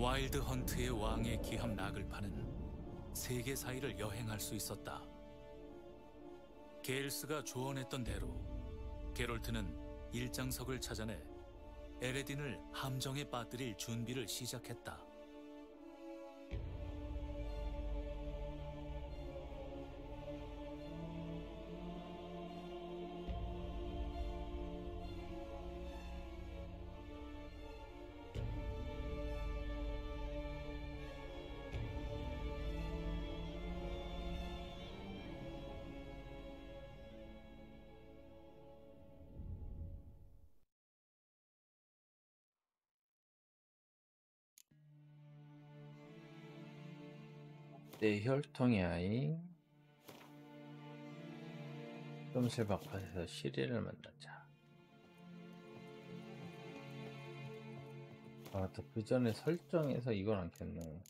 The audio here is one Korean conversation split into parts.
와일드 헌트의 왕의 기함 나글파는 세계 사이를 여행할 수 있었다. 게일스가 조언했던 대로 게롤트는 일장석을 찾아내 에레딘을 함정에 빠뜨릴 준비를 시작했다. 내 혈통이 아이. 끔슬 박밭에서 시리를 만나자. 아또 그 전에 설정에서 이걸 안 켰네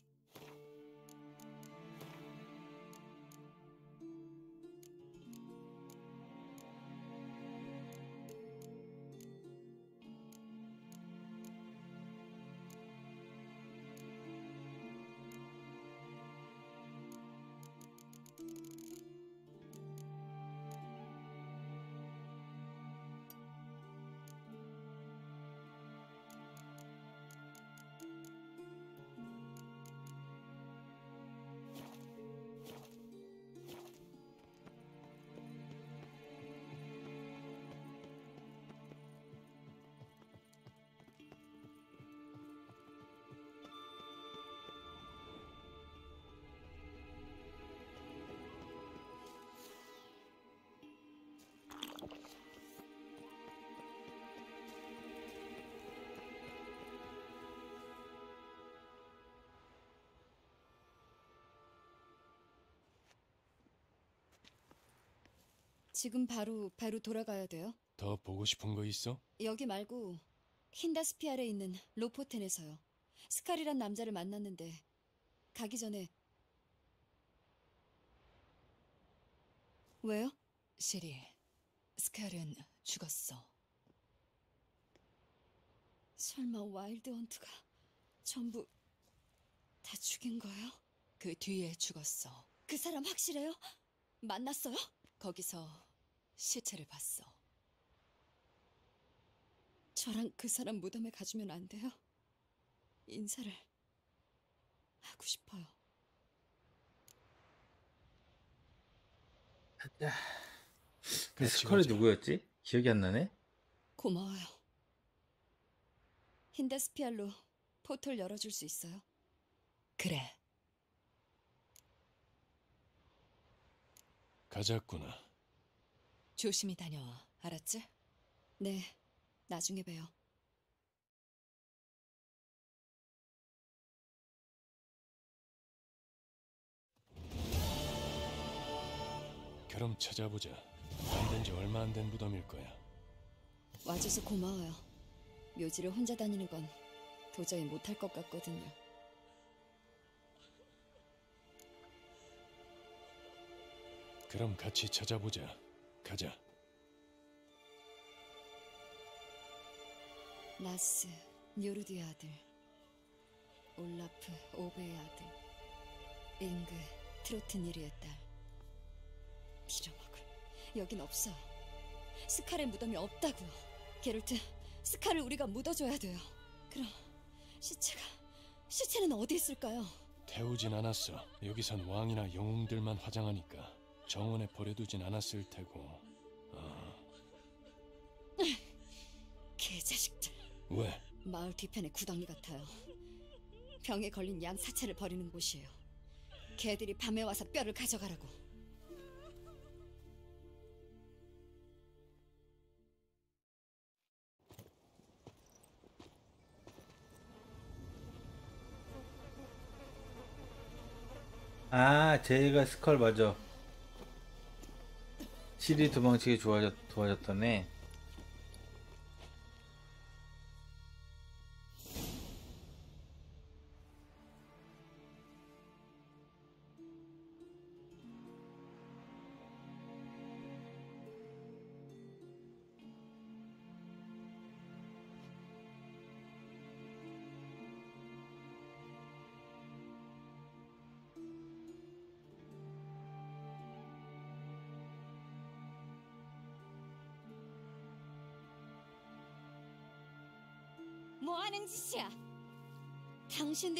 지금 바로 바로 돌아가야 돼요. 더 보고 싶은 거 있어? 여기 말고 힌다스피얄에 있는 로포텐에서요. 스칼이란 남자를 만났는데 가기 전에 왜요? 시리, 스칼은 죽었어. 설마 와일드 헌트가 전부 다 죽인 거예요? 그 뒤에 죽었어. 그 사람 확실해요? 만났어요? 거기서 시체를 봤어. 저랑 그 사람 무덤에 가주면 안 돼요? 인사를 하고 싶어요. 같이 스컬이. 누구였지? 기억이 안 나네? 고마워요. 힌다스피알로 포털 열어줄 수 있어요? 그래, 가자꾸나. 조심히 다녀와. 알았지? 네, 나중에 봬요. 그럼 찾아보자. 만든 지 얼마 안 된 무덤일 거야. 와줘서 고마워요. 묘지를 혼자 다니는 건 도저히 못할 것 같거든요. 그럼 같이 찾아보자. 가자. 나스, 요르디의 아들, 올라프, 오베의 아들, 잉그, 트로트니르의 딸. 빌어먹을. 여긴 없어요. 스칼의 무덤이 없다고요. 게롤트, 스칼을 우리가 묻어줘야 돼요. 그럼 시체가, 시체는 어디 있을까요? 태우진 않았어. 여기선 왕이나 영웅들만 화장하니까 정원에 버려두진 않았을 테고. 아, 개자식들. 왜? 마을 뒤편의 구덩이 같아요. 병에 걸린 양 사체를 버리는 곳이에요. 개들이 밤에 와서 뼈를 가져가라고. 아 제이가 스컬 맞아 시리 도망치기 좋아졌, 도와줬다네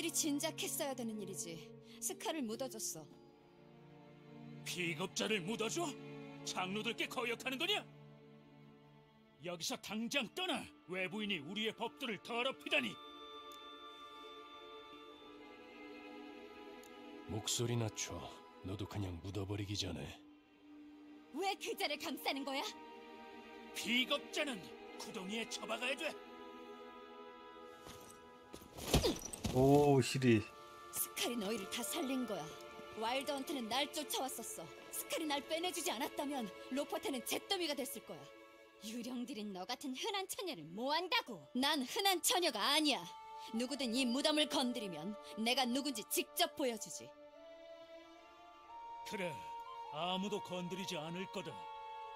당신들이 진작 했어야 되는 일이지. 스카를 묻어줬어. 비겁자를 묻어줘? 장로들께 거역하는 거냐? 여기서 당장 떠나! 외부인이 우리의 법도를 더럽히다니! 목소리 낮춰. 너도 그냥 묻어버리기 전에 왜 그자를 감싸는 거야? 비겁자는 구덩이에 처박아야 돼! 오 시리 스칼이 너희를 다 살린 거야. 와일드헌트는 날 쫓아왔었어. 스칼이 날 빼내주지 않았다면 로포텐은 잿더미가 됐을 거야. 유령들이 너 같은 흔한 처녀를 뭐 한다고? 난 흔한 처녀가 아니야. 누구든 이 무덤을 건드리면 내가 누군지 직접 보여주지. 그래, 아무도 건드리지 않을 거다.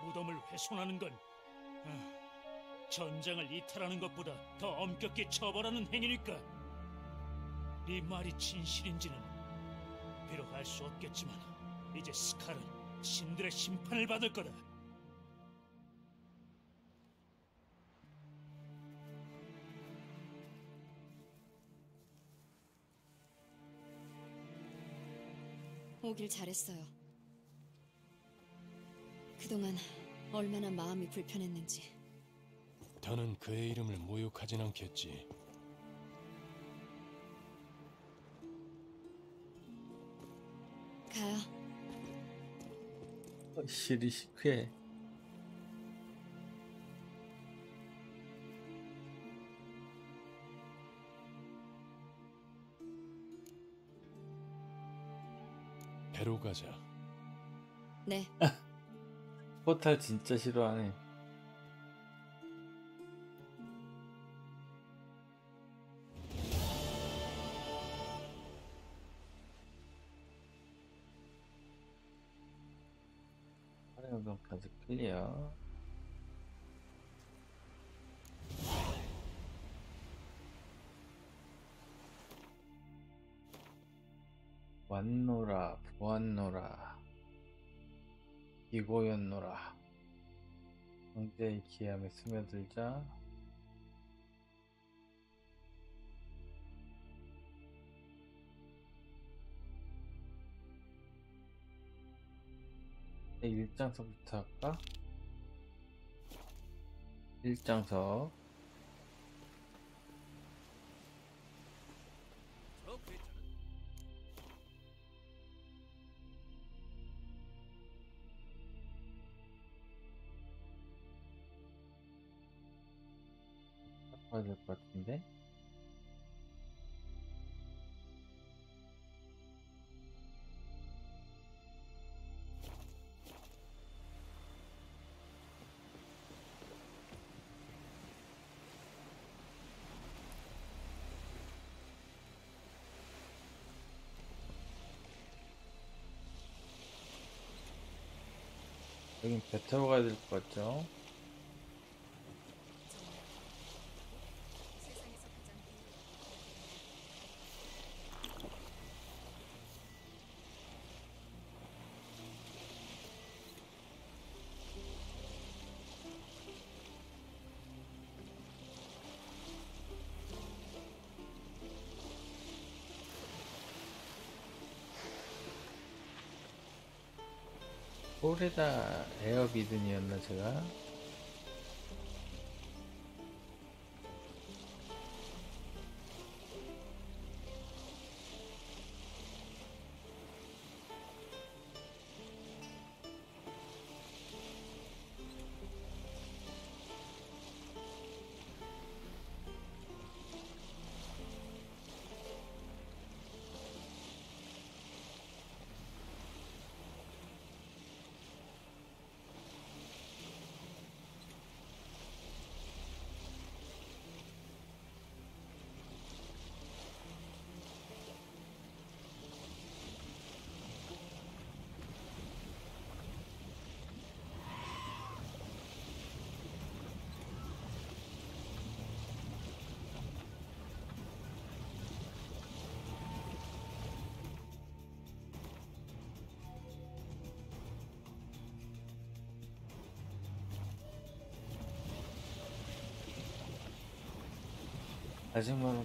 무덤을 훼손하는 건 아, 전장을 이탈하는 것보다 더 엄격히 처벌하는 행위니까. 네 말이 진실인지는 비록 알 수 없겠지만 이제 스칼은 신들의 심판을 받을 거다. 오길 잘했어요. 그동안 얼마나 마음이 불편했는지. 더는 그의 이름을 모욕하진 않겠지. 가요. 어, 시리 시크해 배로 가자. 네. 포탈 진짜 싫어하네 활용병까지 클리어. 왔노라 보았노라 이고였노라. 황제의 기함에 스며들자 네, 일장서부터 할까? 일장서 봐야 될 것 같은데 여긴 배 타고 가야 될 것 같죠? 폴에다 에어비든이었나 제가? 아직 멀었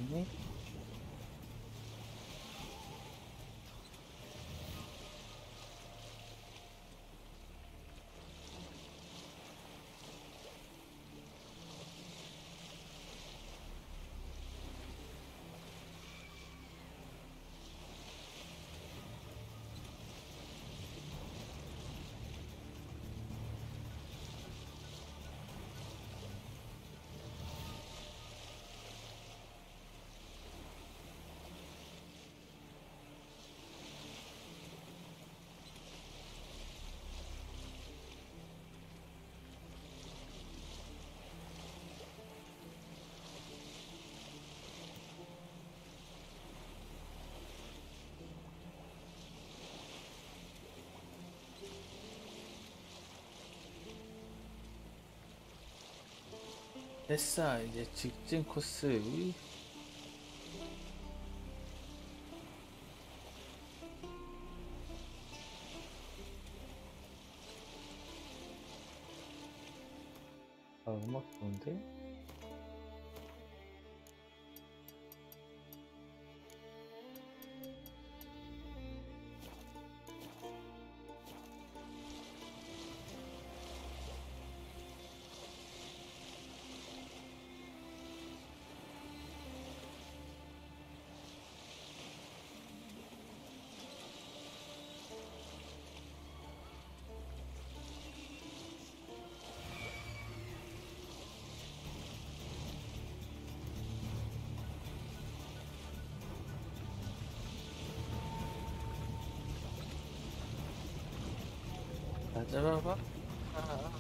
됐어 이제 직진 코스 아 음악 좋은데? 다 잡아봐 아.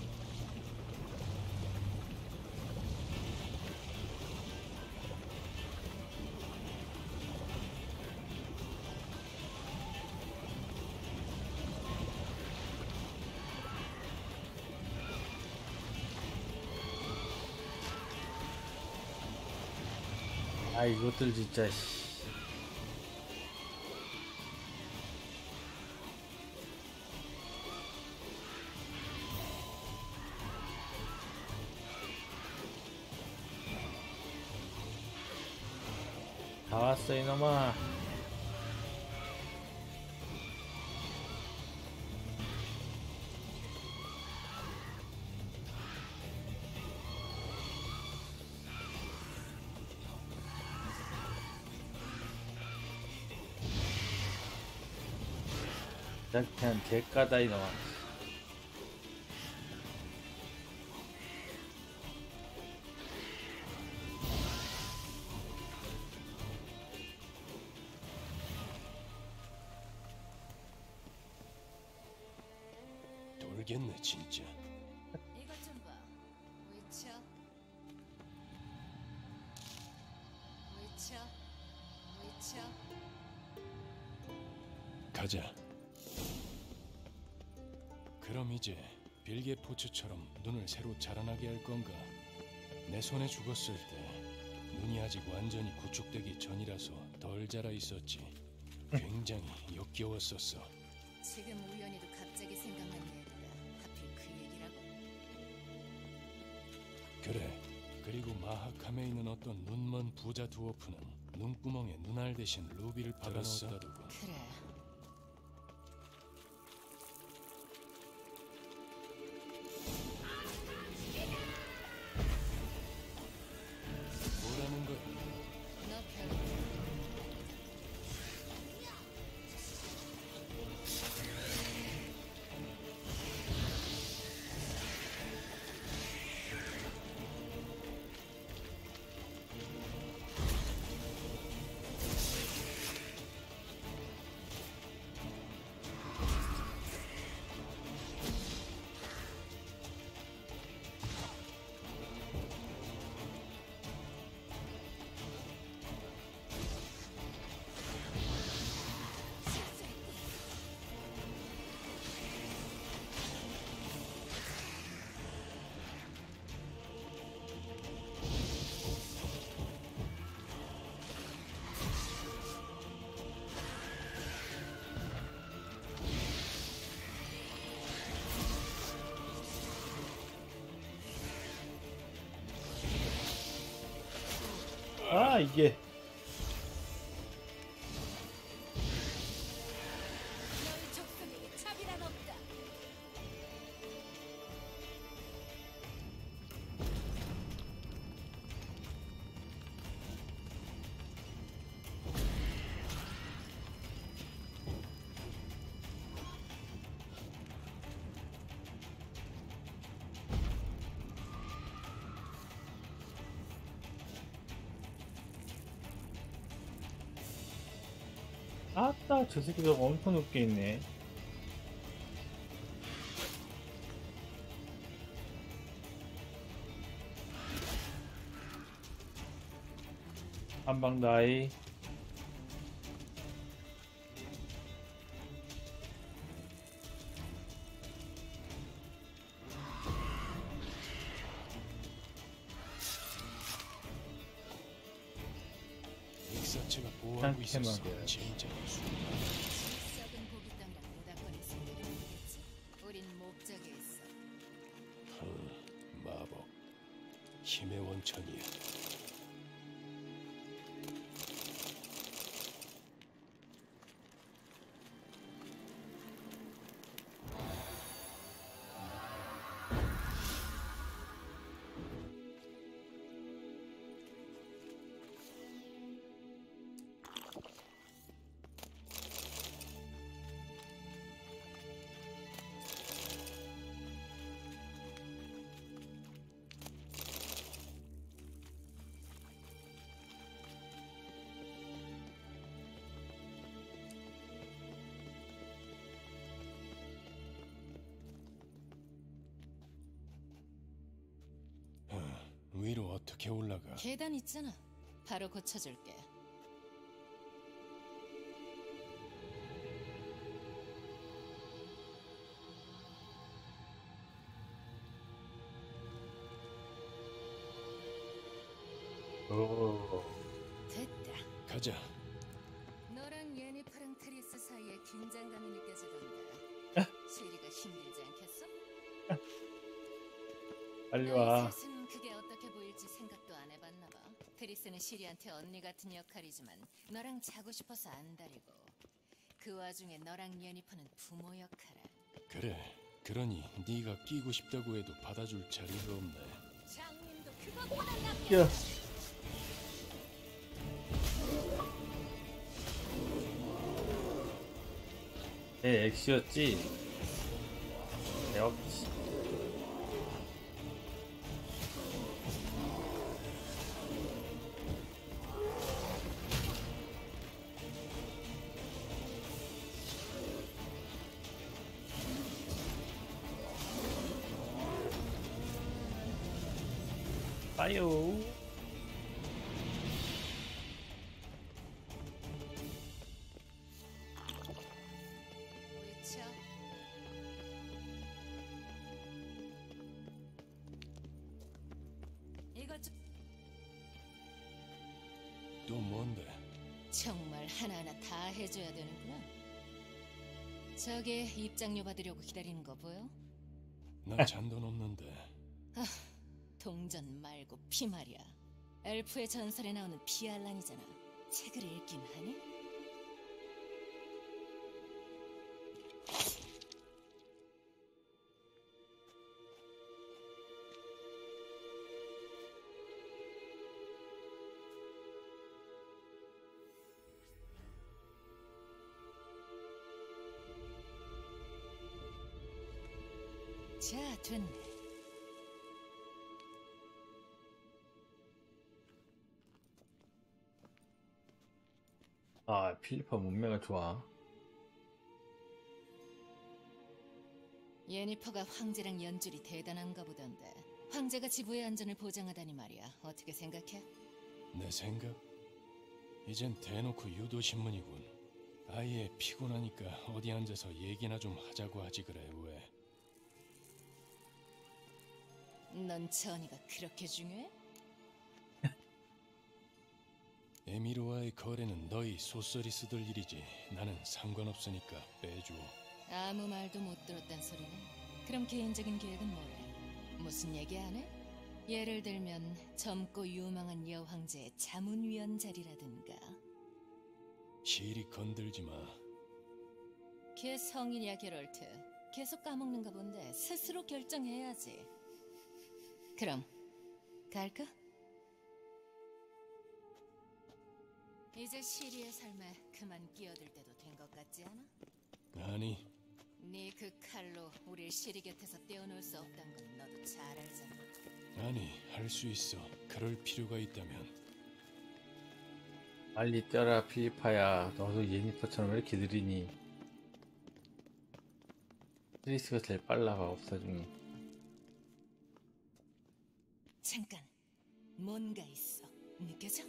아 이것들 진짜 씨. 왔어 이놈아 그냥 개까다 이 위쳐. 가자. 그럼 이제 빌게 포츠처럼 눈을 새로 자라나게 할 건가? 내 손에 죽었을 때 눈이 아직 완전히 구축되기 전이라서 덜 자라 있었지. 굉장히 역겨웠었어. 지금 우연히도 갑자기 생각난 얘기다. 하필 그 얘기라고? 그래. 그리고 마하캄에 있는 어떤 눈먼 부자 두어프는 눈구멍에 눈알 대신 루비를 받아넣었다 두고 그래. 아 이게 저 새끼들 엄청 높게 있네. 한방 나이 익사체가 보호하고 있었어. 짱캐만. 진짜 수. 위로 어떻게 올라가? 계단 있잖아. 바로 고쳐줄게. 오 됐다. 가자. 너랑 예니퍼랑 트리스 사이에 긴장감이 느껴지던데. 시리가 힘들지 않겠어? 빨리 너희 와 보일지 생각도 안 해봤나 봐. 트리스는 시리한테 언니 같은 역할이지만 너랑 자고 싶어서 안달이고 그 와중에 너랑 예니퍼는 부모 역할을. 그래. 그러니 네가 끼고 싶다고 해도 받아줄 자리가 없네. 장님도 그것보다 낫게. 야 내 엑시였지? 역시 해줘야 되는구나. 저게 입장료 받으려고 기다리는 거 보여? 난 잔돈 없는데. 동전 말고 피 말이야. 엘프의 전설에 나오는 피알란이잖아. 책을 읽긴 하니? 필리파 문매가 좋아 예니퍼가 황제랑 연줄이 대단한가 보던데 황제가 지부의 안전을 보장하다니 말이야 어떻게 생각해? 내 생각? 이젠 대놓고 유도신문이군. 아예 피곤하니까 어디 앉아서 얘기나 좀 하자고 하지 그래 왜? 넌 전이가 그렇게 중요해? 에미로와의 거래는 너희 소설이 쓰들 일이지. 나는 상관없으니까 빼줘. 아무 말도 못 들었단 소리네 그럼 개인적인 계획은 뭐래? 무슨 얘기 안 해? 예를 들면 젊고 유망한 여황제의 자문위원 자리라든가 시리 건들지 마. 걔 성인이야 게롤트 계속 까먹는가 본데 스스로 결정해야지 그럼 갈까? 이제 시리의 삶에 그만 끼어들 때도 된 것 같지 않아? 아니, 네 그 칼로 우릴 시리 곁에서 떼어놓을 수 없단 건 너도 잘 알잖아 아니, 할 수 있어. 그럴 필요가 있다면. 빨리 뛰어라 필리파야 너도 예니퍼처럼 왜 이렇게 느리니 트리스가 제일 빨라 마법사 중에 잠깐 뭔가 있어 느껴져?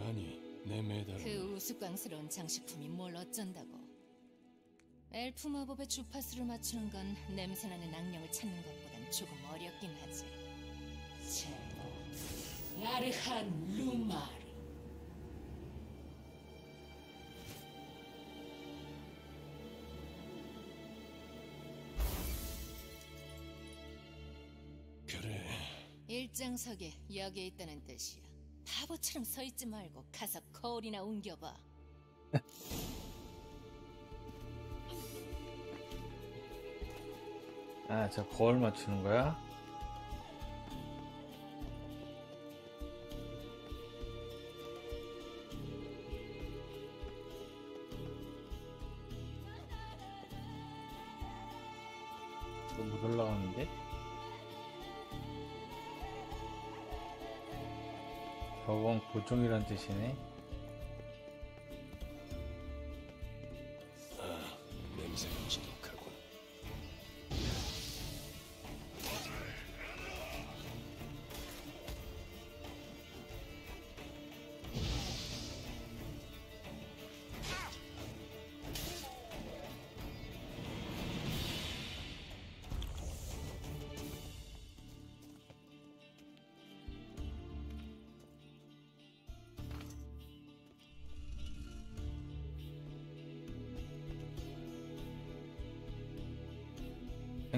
아니, 내 메달은 그 우스꽝스러운 장식품이 뭘 어쩐다고? 엘프 마법의 주파수를 맞추는 건 냄새나는 악령을 찾는 것보단 조금 어렵긴 하지. 제목 나르한 루마르. 그래. 일장석에 여기에 있다는 뜻이야 바보처럼 서 있지 말고 가서 거울이나 옮겨봐 아 저 거울 맞추는 거야? 종이란 뜻이네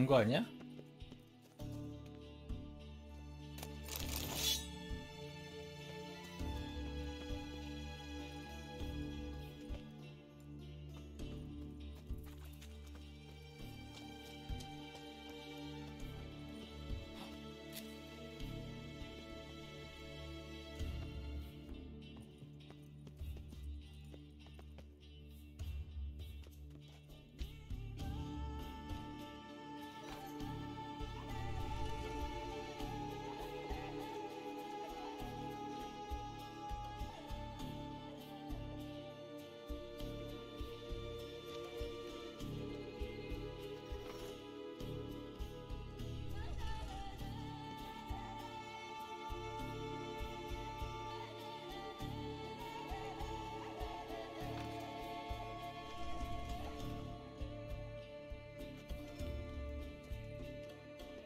된 거 아니야?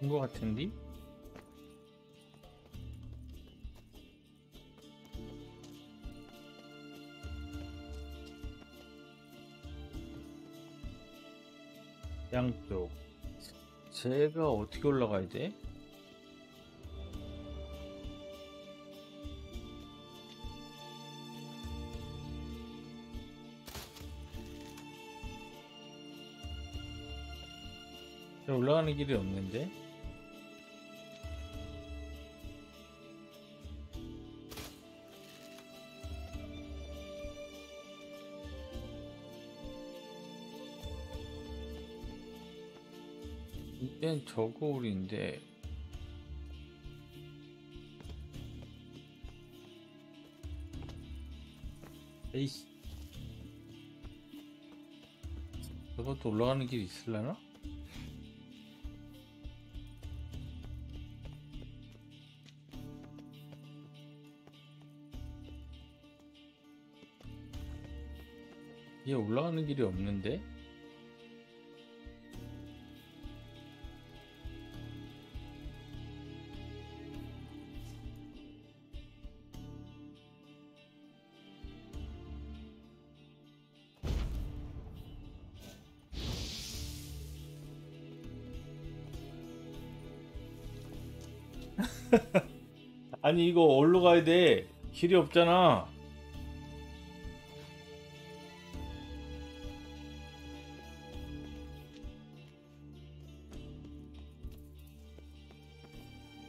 된거 같은데? 양쪽 제가 어떻게 올라가야 돼? 올라가는 길이 없는데? 이땐 저거울인데 에이씨 저것도 올라가는 길이 있을라나? 얘 올라가는 길이 없는데? 아니 이거 어디로 가야 돼? 길이 없잖아.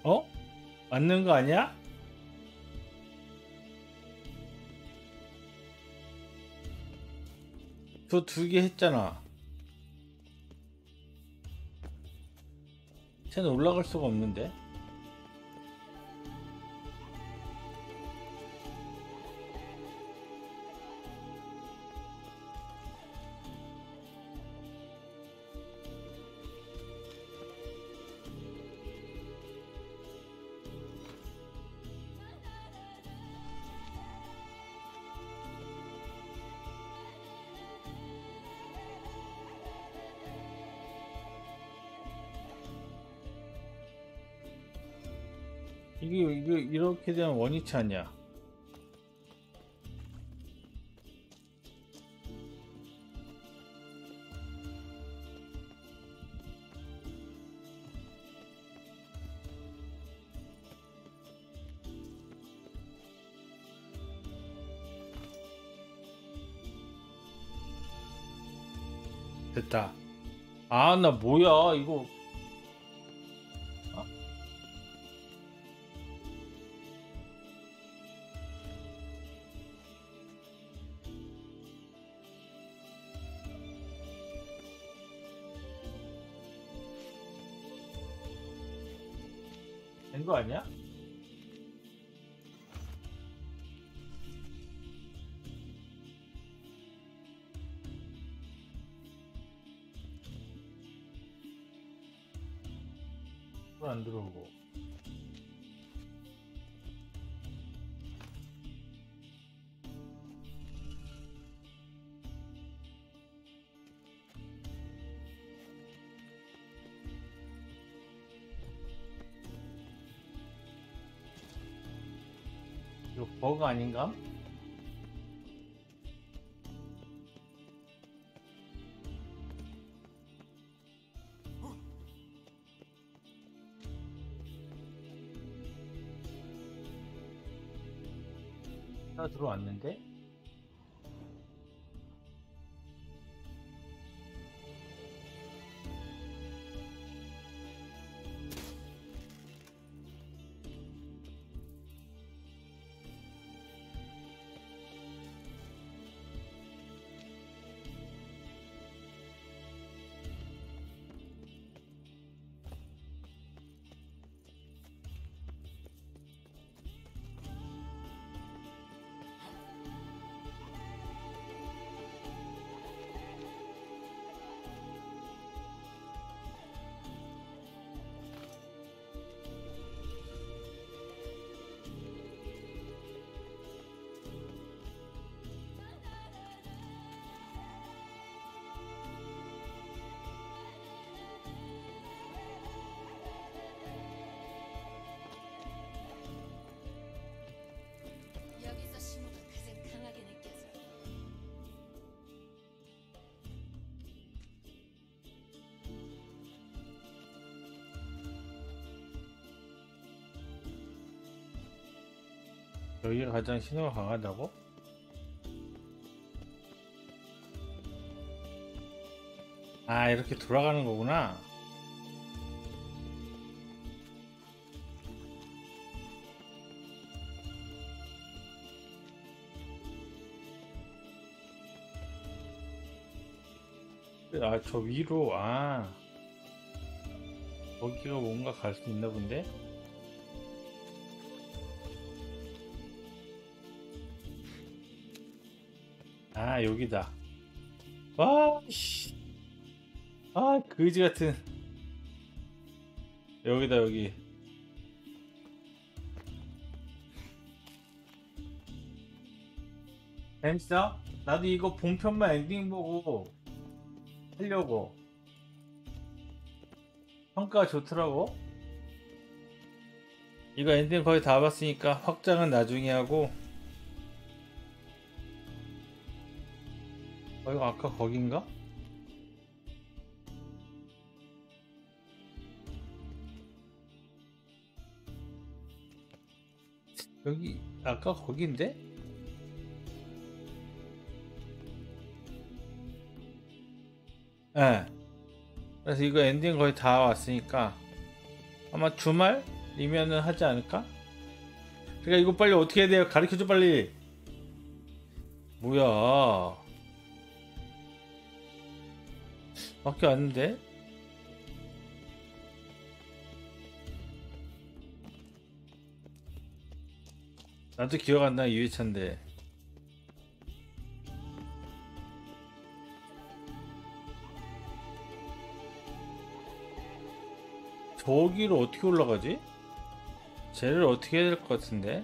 어? 맞는 거 아니야? 저 두 개 했잖아. 쟤는 올라갈 수가 없는데. 이렇게 되면 원위치 아니야? 됐다. 아, 나 뭐야, 이거. 안 들어오고 이거 버그 아닌가? 나 여기가 가장 신호가 강하다고? 아 이렇게 돌아가는 거구나 아 저 위로 아 거기가 뭔가 갈 수 있나 본데? 여기다. 와 씨. 아 그지 같은. 여기다 여기. 재밌어? 나도 이거 본편만 엔딩 보고 하려고. 평가가 좋더라고. 이거 엔딩 거의 다 봤으니까 확장은 나중에 하고 아까 거긴가? 여기 아까 거긴데? 예. 그래서 이거 엔딩 거의 다 왔으니까 아마 주말이면은 하지 않을까? 그러니까 이거 빨리 어떻게 해야 돼요? 가르쳐줘 빨리. 뭐야? 밖에 왔는데? 나도 기억 안 나, 유해찬데. 저기로 어떻게 올라가지? 쟤를 어떻게 해야 될 것 같은데?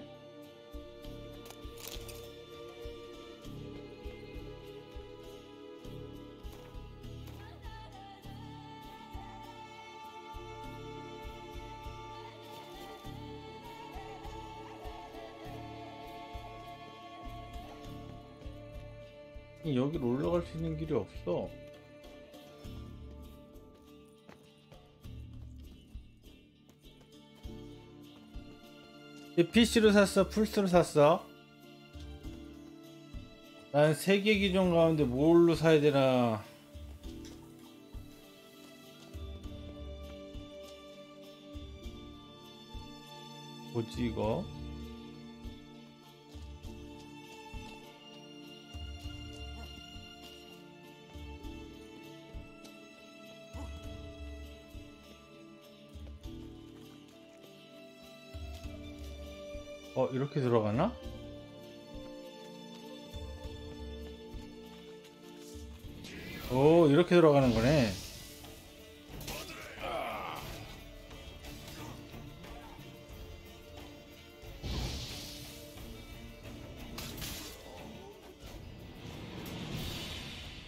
길이 없어. PC로 샀어? 플스로 샀어? 난 세 개 기종 가운데 뭘로 사야 되나? 뭐지 이거? 이렇게 들어가나? 오 이렇게 들어가는 거네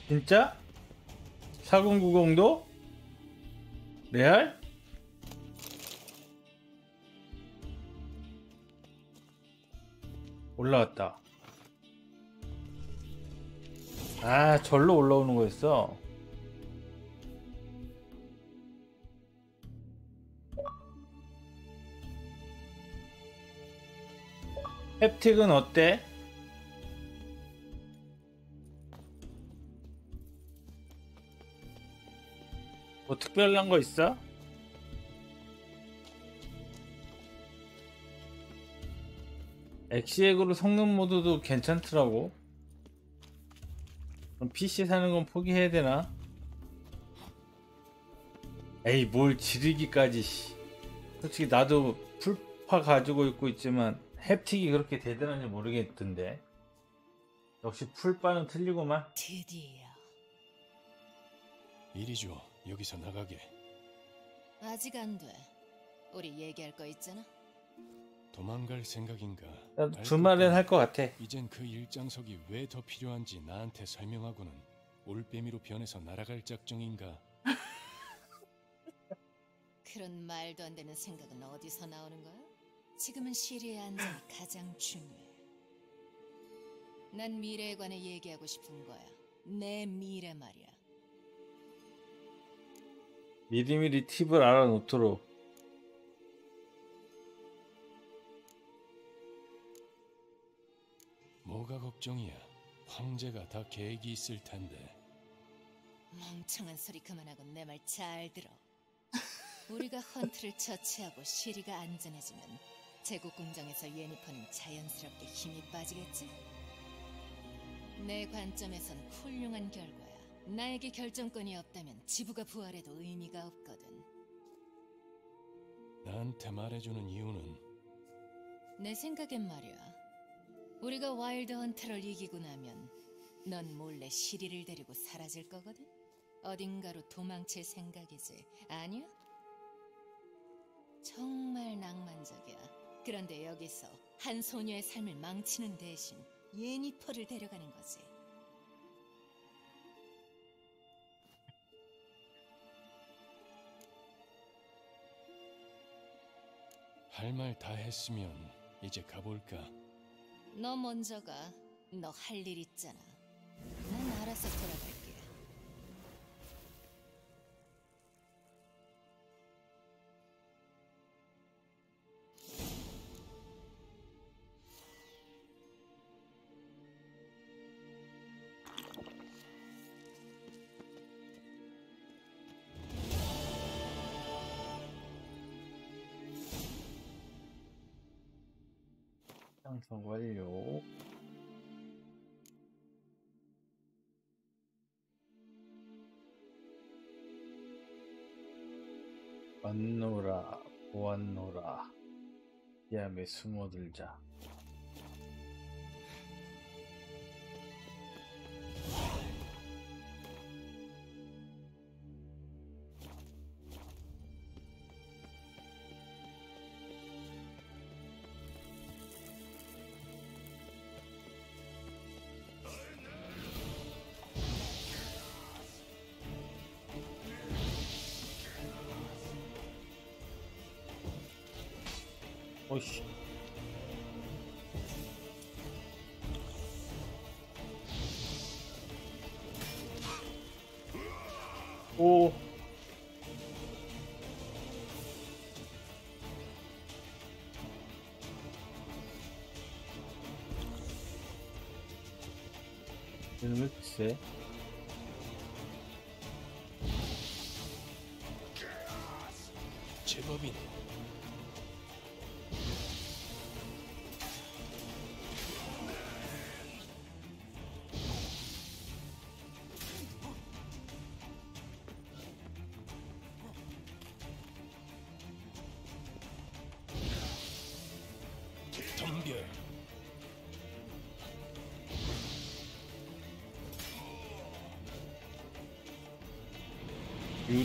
진짜? 4090도? 레알? 올라왔다. 아, 절로 올라오는 거였어. 햅틱은 어때? 뭐 특별한 거 있어? 엑시액으로 성능 모드도 괜찮더라고. 그럼 PC 사는 건 포기해야 되나? 에이 뭘 지르기까지 씨. 솔직히 나도 풀파 가지고 있고 있지만 햅틱이 그렇게 대단한지 모르겠던데 역시 풀파는 틀리고만 드디어. 이리 줘. 여기서 나가게. 아직 안 돼. 우리 얘기할 거 있잖아. 도망갈 생각인가? 주말엔 할 것 같아 이젠 그 일장석이 왜 더 필요한지 나한테 설명하고는 올빼미로 변해서 날아갈 작정인가? 그런 말도 안 되는 생각은 어디서 나오는 거야? 지금은 시리의 안전이 가장 중요해. 난 미래에 관해 얘기하고 싶은 거야. 내 미래 말이야. 미리미리 팁을 알아놓도록 뭐가 걱정이야? 황제가 다 계획이 있을 텐데. 멍청한 소리 그만하고 내 말 잘 들어. 우리가 헌트를 처치하고 시리가 안전해지면 제국 공장에서 예니퍼는 자연스럽게 힘이 빠지겠지? 내 관점에선 훌륭한 결과야. 나에게 결정권이 없다면 지부가 부활해도 의미가 없거든. 나한테 말해주는 이유는 내 생각엔 말이야. 우리가 와일드 헌트를 이기고 나면 넌 몰래 시리를 데리고 사라질 거거든? 어딘가로 도망칠 생각이지. 아니야? 정말 낭만적이야. 그런데 여기서 한 소녀의 삶을 망치는 대신 예니퍼를 데려가는 거지. 할 말 다 했으면 이제 가볼까? 너 먼저 가. 너 할 일 있잖아. 난 알아서 돌아갈게. 상성 완료. 왔노라, 보았노라. 야매 숨어들자. 오씨. 오. 얘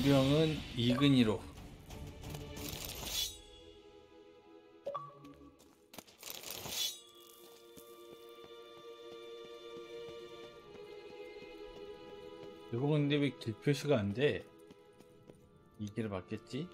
유령은 이근이로. 이거 근데 왜 길 표시가 안 돼? 이 길을 맞겠지?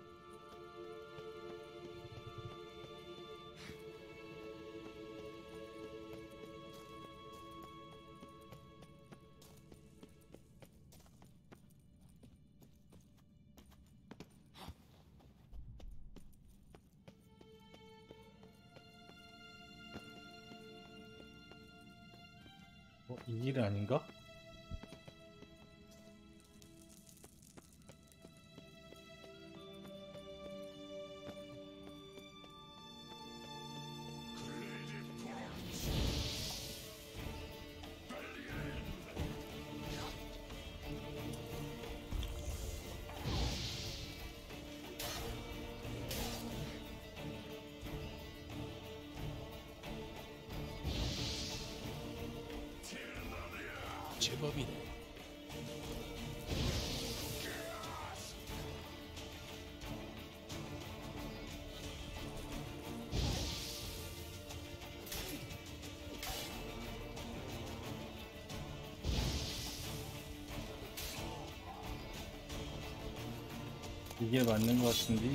이게 맞는 것 같은데?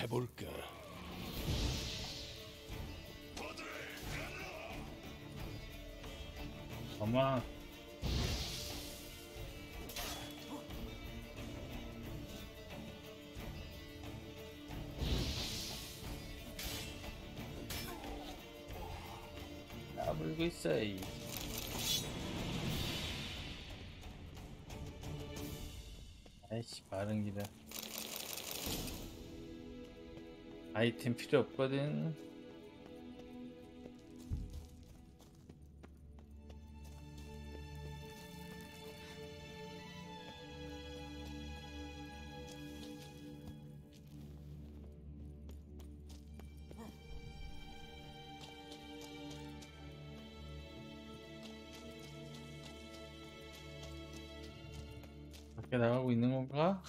해볼까? 아마 까불고 있어 이. 아이씨 마른 기다. 아이템 필요 없거든 건가?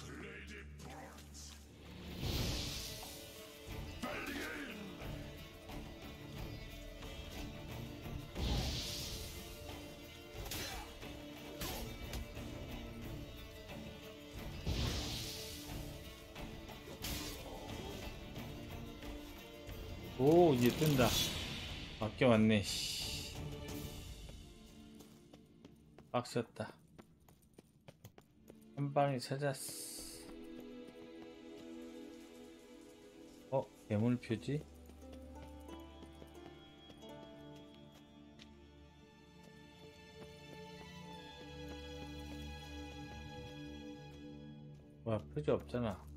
오 이제 뜬다 밖에 왔네 씨. 빡쳤다 한 방에 찾았어 괴물 표지? 와 표지 없잖아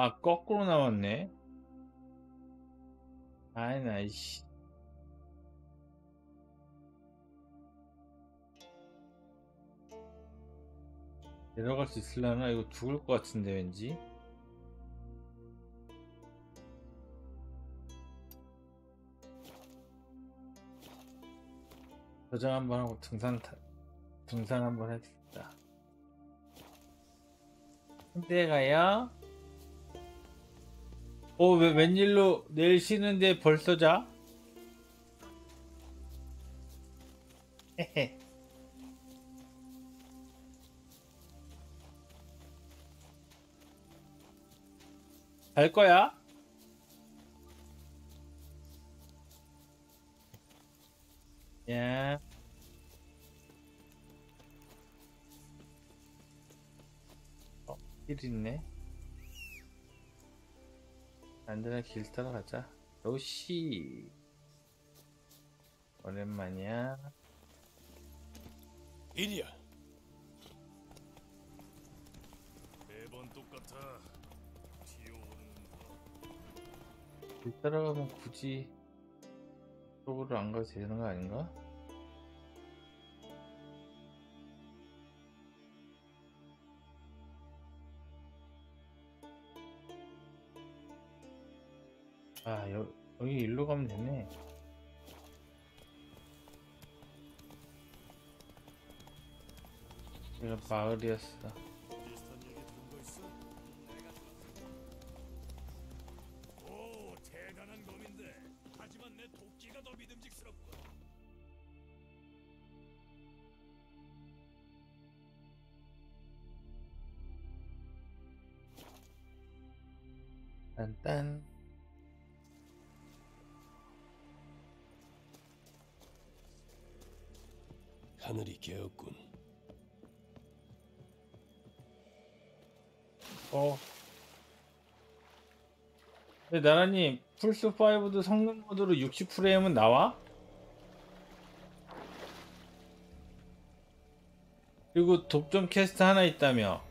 아 거꾸로 나왔네 아이 나이씨 내려갈 수 있으려나? 이거 죽을 것 같은데 왠지 저장 한번 하고 등산 타, 등산 한번 해야겠다 홍대 가요? 어, 왜, 웬일로 내일 쉬는데 벌써 자? 헤헤. 갈 거야? 야. 어, 길 있네. 안전한 길 따라가자. 로시. 오랜만이야. 이리야. 매번 똑같아. 튀어오르는 거. 길 따라가면 굳이 쪽으로 안 가도 되는 거 아닌가? 아, 여, 여기 일로 가면 되네. 여기가 마을이었어. 딴딴. 하늘이 개었군. 어. 근데 나라님 플스 5도 성능 모드로 60 프레임은 나와? 그리고 독점 캐스트 하나 있다며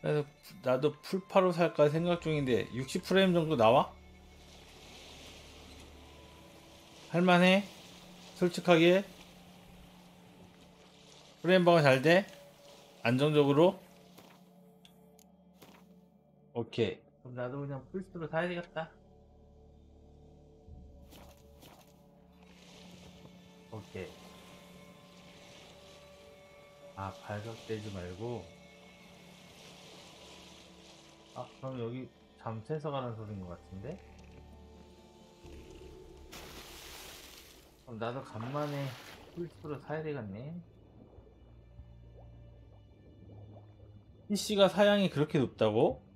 그래서 나도 풀파로 살까 생각 중인데 60 프레임 정도 나와? 할만해? 솔직하게? 프레임 방어 잘 돼? 안정적으로? 오케이. 그럼 나도 그냥 플스로 사야 되겠다. 오케이. 아, 발각되지 말고. 아, 그럼 여기 잠수해서 가는 소리인 것 같은데? 그럼 나도 간만에 플스로 사야 되겠네. PC가 사양이 그렇게 높다고?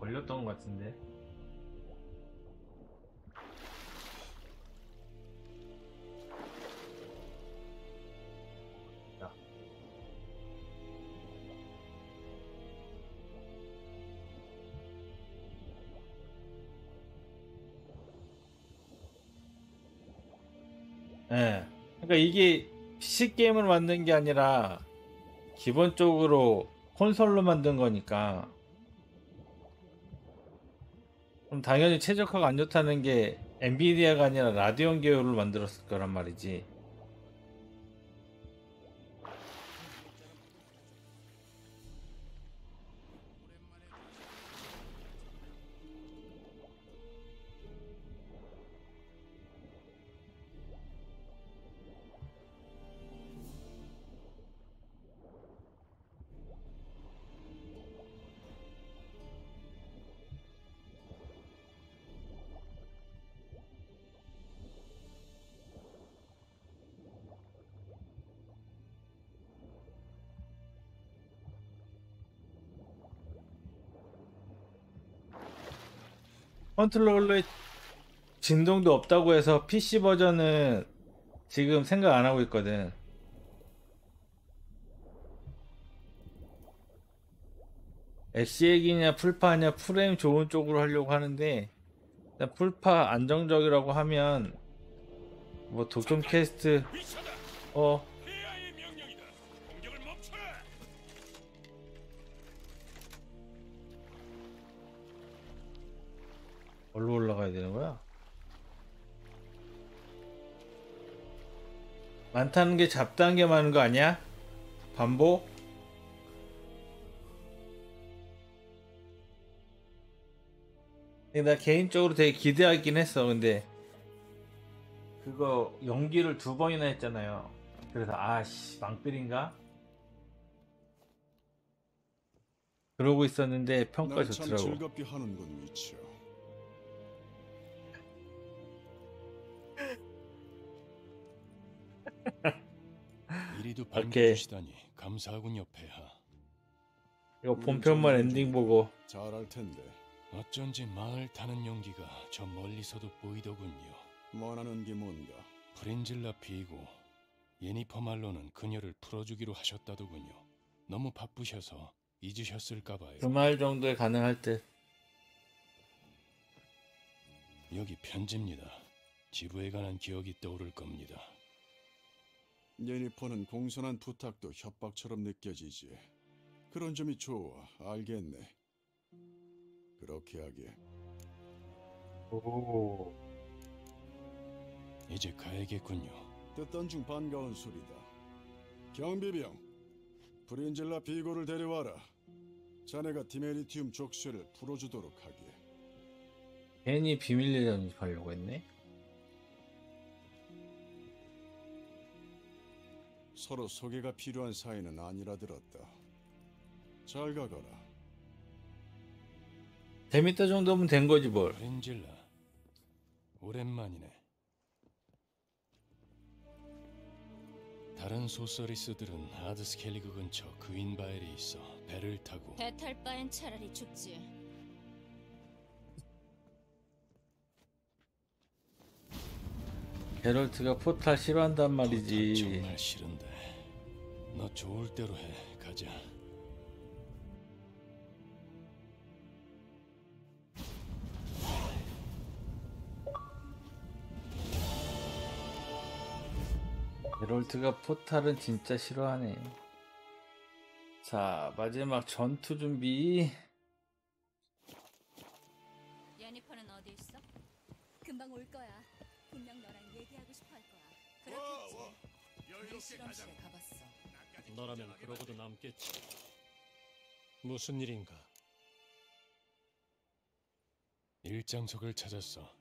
걸렸던 것 같은데. 야. 예. 그러니까 이게 PC 게임을 만든 게 아니라 기본적으로 콘솔로 만든 거니까 그럼 당연히 최적화가 안 좋다는 게 엔비디아가 아니라 라디온 계열로 만들었을 거란 말이지. 컨트롤러에 진동도 없다고 해서 PC 버전은 지금 생각 안 하고 있거든. SE기냐 풀파냐 프레임 좋은 쪽으로 하려고 하는데 풀파 안정적이라고 하면 뭐 도쿄 캐스트. 어 올라가야 되는 거야? 많다는 게 잡다한 게 많은 거 아니야? 반복? 근데 나 개인적으로 되게 기대하긴 했어. 근데 그거 연기를 두 번이나 했잖아요. 그래서 아씨 망필인가? 그러고 있었는데 평가 좋더라고. 즐겁게 하는군 미쳐. 이리도 오케이. 반겨주시다니 감사하군요, 폐하. 이거 우린 본편만 엔딩 보고 잘할 텐데 어쩐지 마을 타는 연기가 저 멀리서도 보이더군요. 원하는 게 뭔가. 프린질라 비고 예니퍼 말로는 그녀를 풀어주기로 하셨다더군요. 너무 바쁘셔서 잊으셨을까 봐요. 주말 정도에 가능할 듯. 여기 편지입니다. 지부에 관한 기억이 떠오를 겁니다. 예니퍼는 공손한 부탁도 협박처럼 느껴지지. 그런 점이 좋아. 알겠네. 그렇게 하게. 오. 이제 가야겠군요. 듣던 중 반가운 소리다. 경비병, 브린질라 비고를 데려와라. 자네가 디메리티움 족쇄를 풀어주도록 하게. 괜히 비밀 예전 가려고 했네. 서로 소개가 필요한 사이는 아니라 들었다. 잘 가거라. 재밌다 정도면 된 거지 뭘. 프린질라 오랜만이네. 다른 소서리스들은 아드스켈리그 근처 그윈바엘에 있어 배를 타고 배탈 바엔 차라리 죽지. 게롤트가 포탈 싫어한단 말이지. 정말 싫은데 너 좋을 대로 해 가자. 게롤트가 포탈은 진짜 싫어하네. 자 마지막 전투 준비. 예니퍼는 어디 있어? 금방 올 거야. 분명 너랑 얘기하고 싶어 할 거야. 그렇겠지. 우리 실험실에 가봤어. 너라면 그러고도 남겠지. 무슨 일인가? 일장석을 찾았어.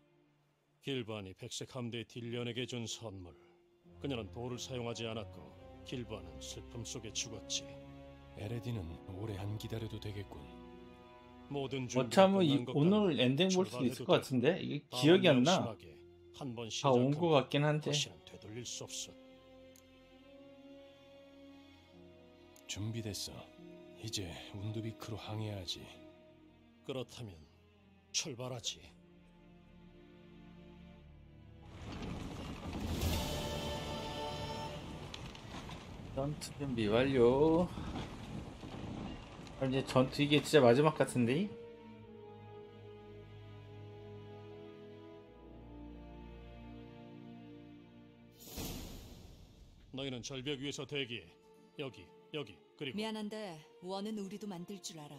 길반이 백색 함대 딜련에게 준 선물. 그녀는 돌을 사용하지 않았고 길반은 슬픔 속에 죽었지. 에레디는 오래 안 기다려도 되겠군. 모든 어차피 이- 오늘. 엔딩 볼수 출발해도 있을 것 돼. 같은데 이게 기억이 안 나. 다 온 것 같긴 한데. 다시는 되돌릴 수 없어. 준비됐어. 이제 운두비크로 항해하지. 그렇다면 출발하지. 전투 준비 완료. 아, 이제 전투 이게 진짜 마지막 같은데? 너희는 절벽 위에서 대기해. 여기, 여기, 그리고 미안한데 원은 우리도 만들 줄 알아.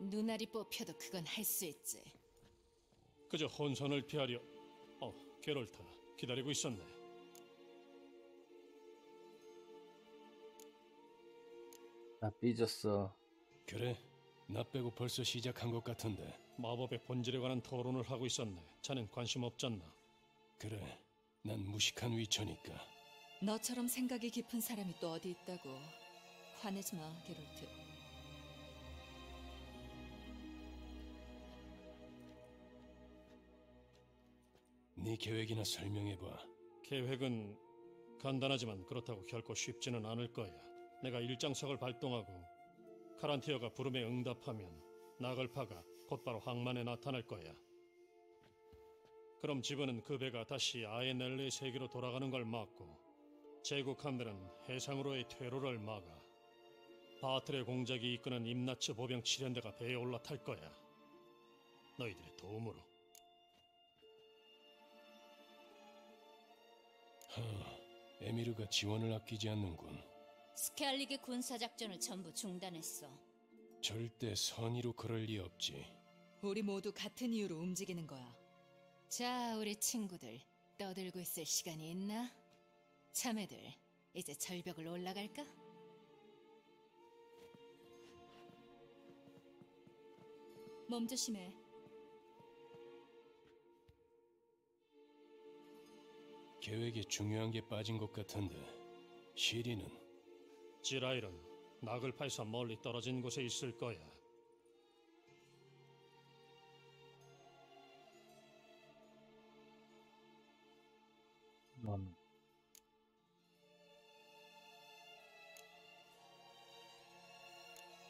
눈알이 뽑혀도 그건 할 수 있지. 그저 혼선을 피하려. 어, 게롤타 기다리고 있었네. 나 삐졌어. 그래? 나 빼고 벌써 시작한 것 같은데. 마법의 본질에 관한 토론을 하고 있었네. 자넨 관심 없잖나. 그래. 난 무식한 위처니까. 너처럼 생각이 깊은 사람이 또 어디 있다고. 화내지 마, 게롤트. 네 계획이나 설명해봐. 계획은 간단하지만 그렇다고 결코 쉽지는 않을 거야. 내가 일장석을 발동하고 카란티어가 부름에 응답하면 나글파가 곧바로 항만에 나타날 거야. 그럼 지부는 그 배가 다시 아에넬레 세계로 돌아가는 걸 막고 제국 함대는 해상으로의 퇴로를 막아 바틀의 공작이 이끄는 임나츠 보병 7연대가 배에 올라탈 거야. 너희들의 도움으로. 에미르가 지원을 아끼지 않는군. 스칼릭의 군사작전을 전부 중단했어. 절대 선의로 그럴 리 없지. 우리 모두 같은 이유로 움직이는 거야. 자, 우리 친구들 떠들고 있을 시간이 있나? 자매들, 이제 절벽을 올라갈까? 몸 조심해. 계획에 중요한 게 빠진 것 같은데 시리는 지라일은 나글파에서 멀리 떨어진 곳에 있을 거야. 음.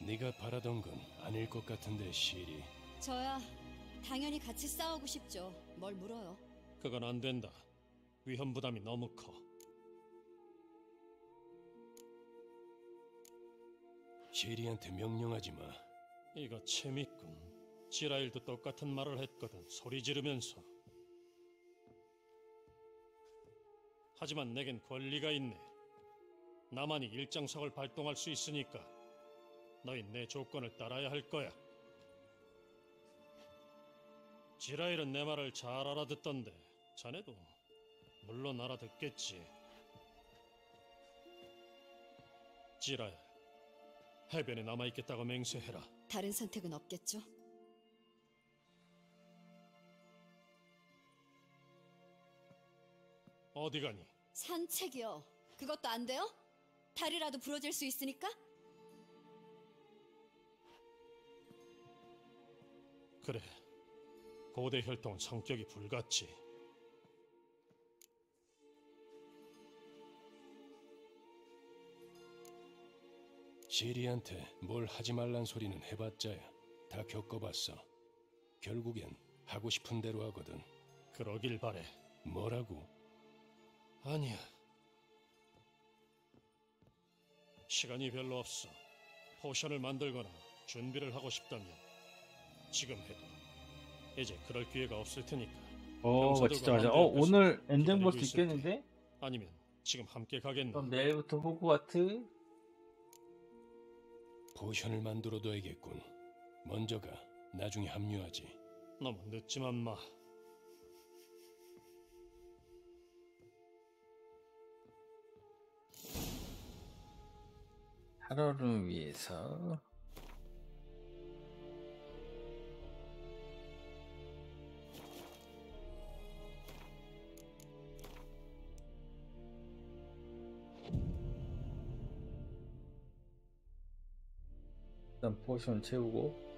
네가 바라던 건 아닐 것 같은데 시리. 저야 당연히 같이 싸우고 싶죠. 뭘 물어요? 그건 안 된다. 위험 부담이 너무 커. 시리한테 명령하지 마. 이거 재밌군. 지라일도 똑같은 말을 했거든. 소리 지르면서. 하지만 내겐 권리가 있네. 나만이 일장석을 발동할 수 있으니까 너희 내 조건을 따라야 할 거야. 지라일은 내 말을 잘 알아듣던데 자네도 물론 알아듣겠지. 지라일, 해변에 남아있겠다고 맹세해라. 다른 선택은 없겠죠? 어디 가니? 산책이요. 그것도 안 돼요? 다리라도 부러질 수 있으니까? 그래. 고대 혈통은 성격이 불같지. 시리한테 뭘 하지 말란 소리는 해봤자야. 다 겪어봤어. 결국엔 하고 싶은 대로 하거든. 그러길 바래. 뭐라고? 아니야. 시간이 별로 없어. 포션을 만들거나 준비를 하고 싶다면 지금 해도 이제 그럴 기회가 없을 테니까. 어, 진짜 맞아. 어, 오늘 엔딩 볼 수. 있겠는데? 아니면 지금 함께 가겠나? 그럼 내일부터 호그와트? 포션을 만들어둬야겠군. 먼저 가. 나중에 합류하지. 너무 늦지만 마. 하루를 위해서 포션 채우고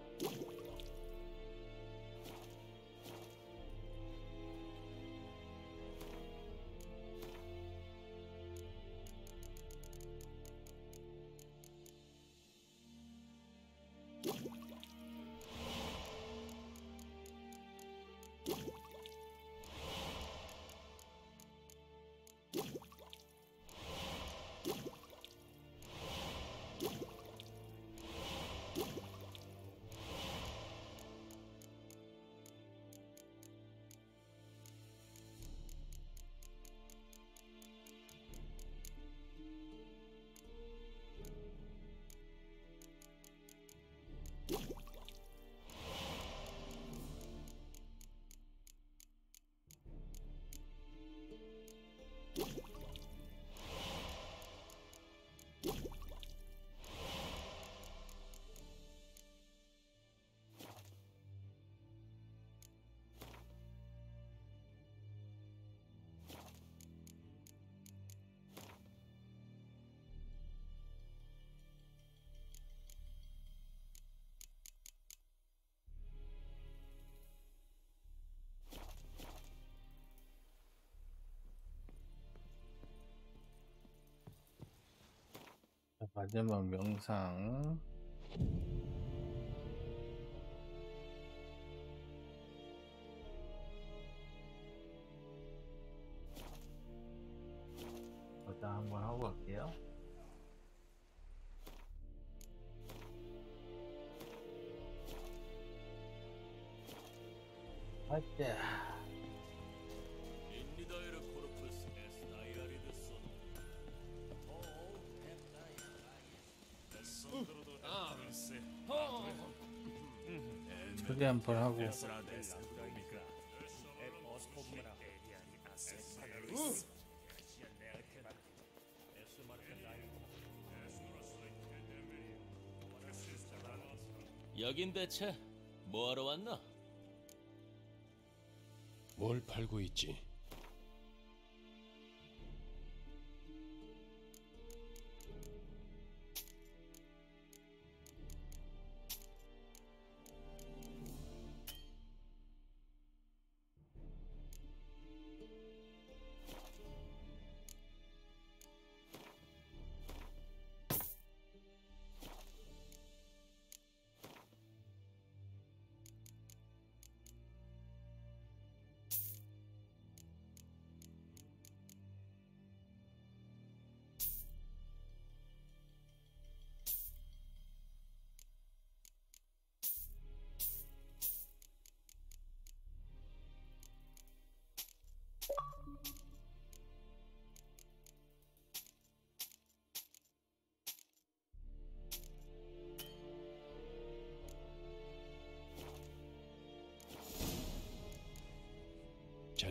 마지막 명상 한번 하고 여긴 대체 뭐하러 왔나? 뭘 팔고 있지?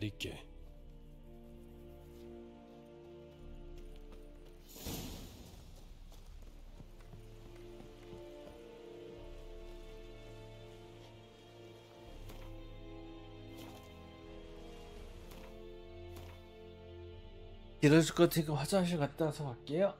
잘 있게. 길어질 것 같으니까 화장실 갔다 와서 갈게요.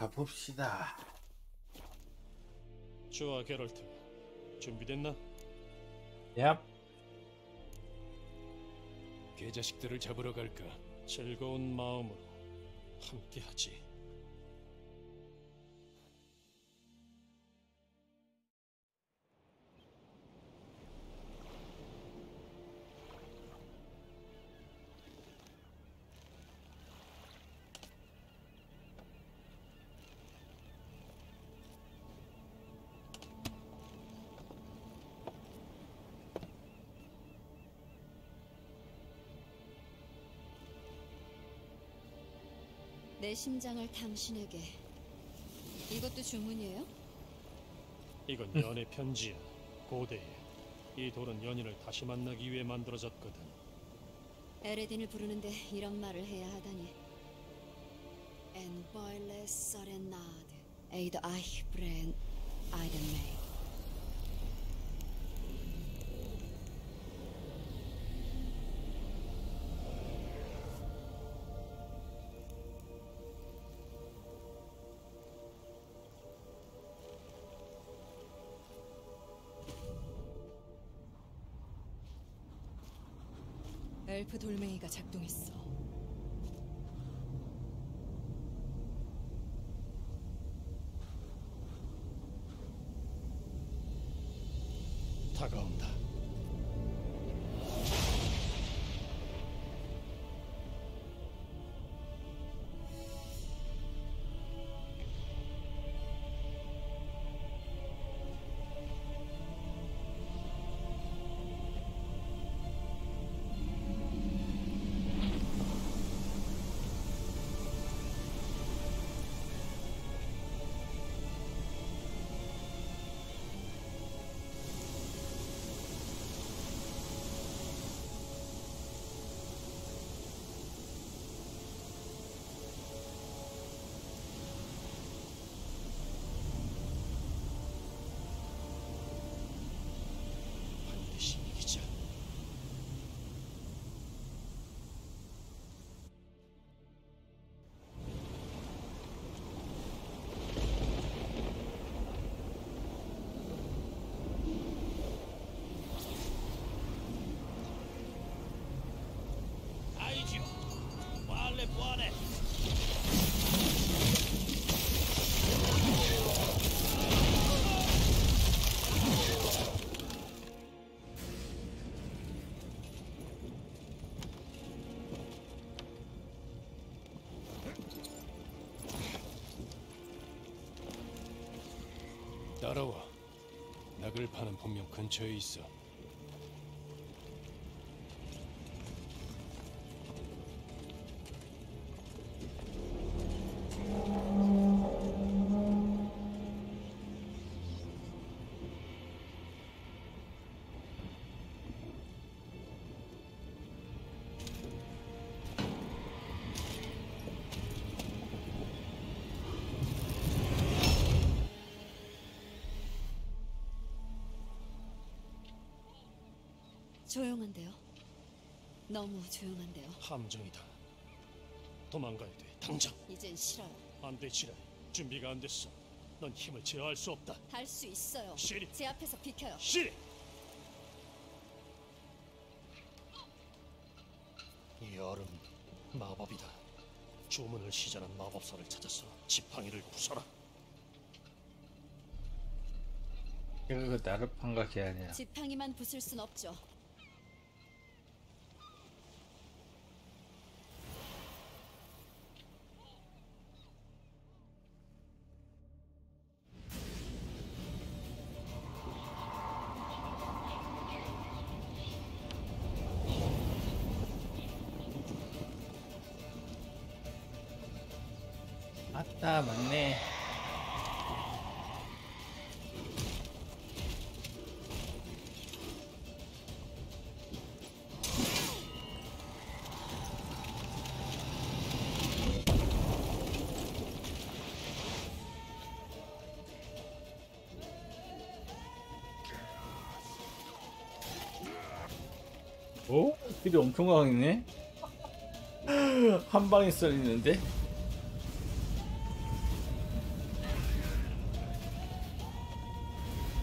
가봅시다. 좋아 게롤트 준비됐나? 얍. 개자식들을 잡으러 갈까? 즐거운 마음으로 함께하지 내 심장을 당신에게. 이것도 주문이에요? 이건 연애 편지야 고대에 이 돌은 연인을 다시 만나기 위해 만들어졌거든 에레딘을 부르는데 이런 말을 해야 하다니. En boile serenade, eid ich brenn, eiden me. 엘프 돌멩이가 작동했어. 따라와. 나글파는 분명 근처에 있어. 조용한데요. 너무 조용한데요. 함정이다 도망가야 돼 당장 이젠 싫어요. 안 돼 지라 준비가 안 됐어 넌 힘을 제어할 수 없다 할 수 있어요. 시리. 제 앞에서 비켜요. 시리 이 얼음 마법이다 주문을 시전한 마법사를 찾아서 지팡이를 부숴라 이거 그 나르판가 걔 아니야. 지팡이만 부술 순 없죠. 스피드 엄청 강했네 한 방에 쏠리는데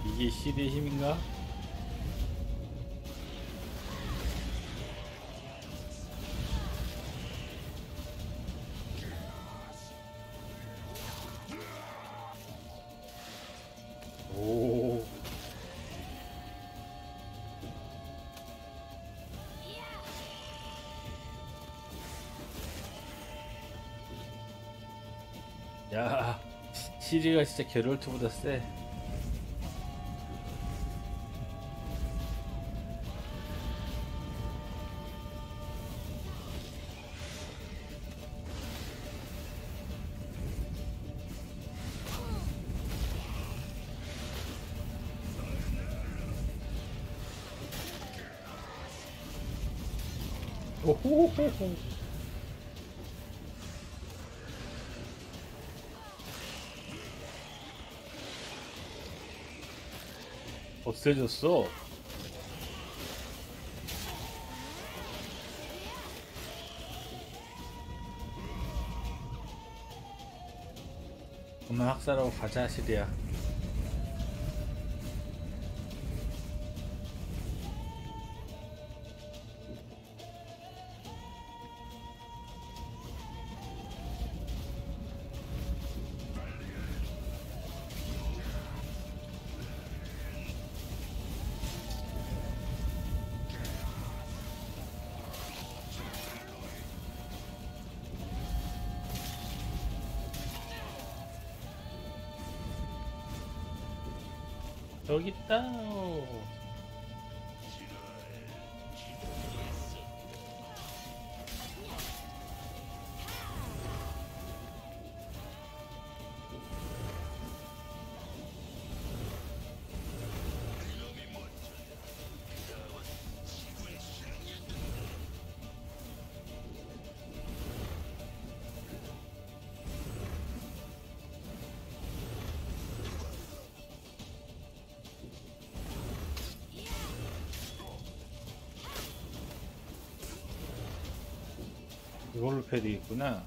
이게 시의 힘인가? 시리가 진짜 게롤트보다 세. 없애졌어. 그만 학살하고 가자 시리야. 패드 있구나.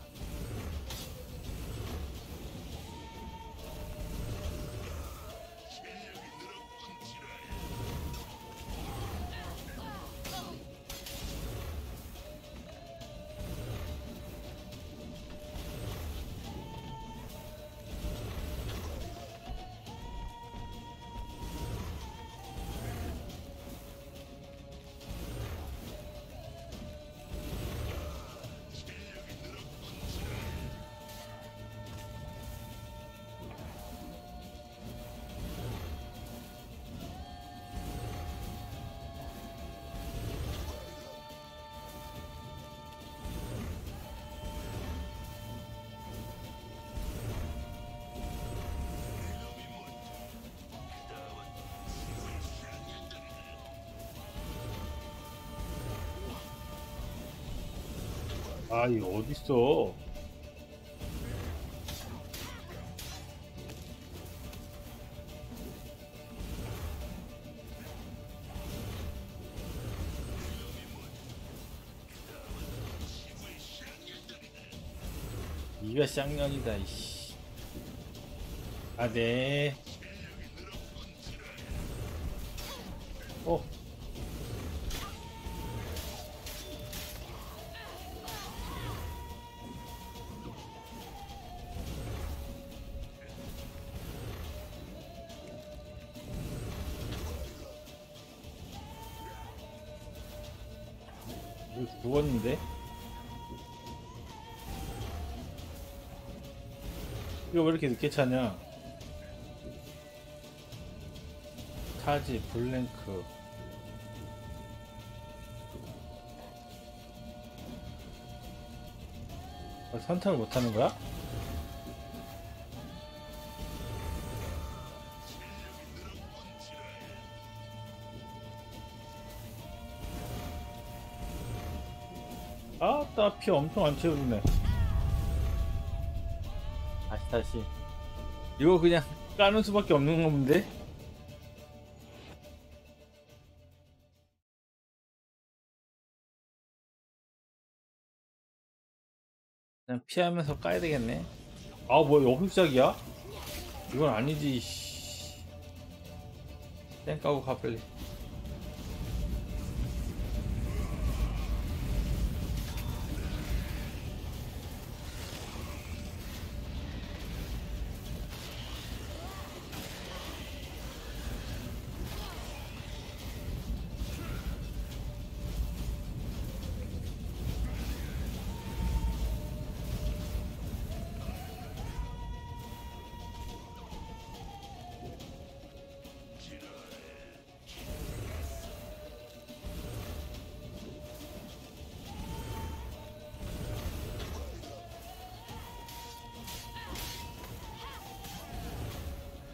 아, 이거 어딨어? 이가 쌍년이다, 이씨. 아, 네. 죽었는데? 이거 왜 이렇게 늦게 차냐? 타지, 블랭크. 아, 선택을 못하는 거야? 피 엄청 안 채우네. 다시 다시. 이거 그냥 까는 수밖에 없는 건데? 그냥 피하면서 까야 되겠네. 아 뭐야 여기작이야? 이건 아니지 씨. 땡 까고 가 빨리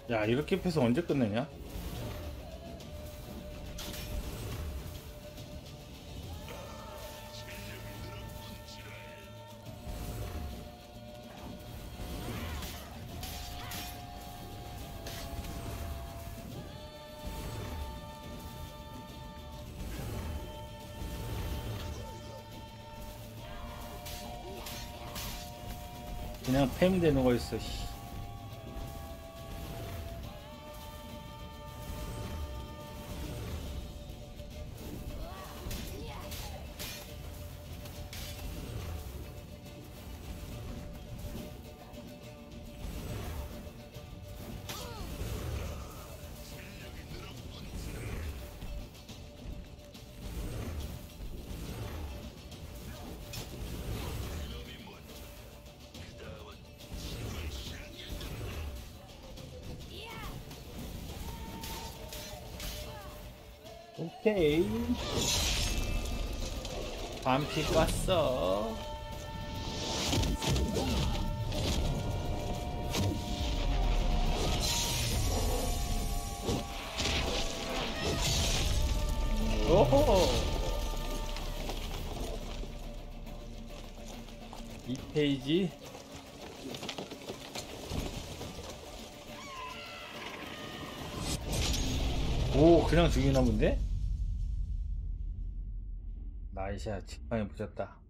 야 이렇게 패서 언제 끝내냐? 그냥 팸 되는 거 있어 반피 깠어. 오호. 이 페이지. 오 그냥 죽이나 본데? 나이샤 직방에 붙였다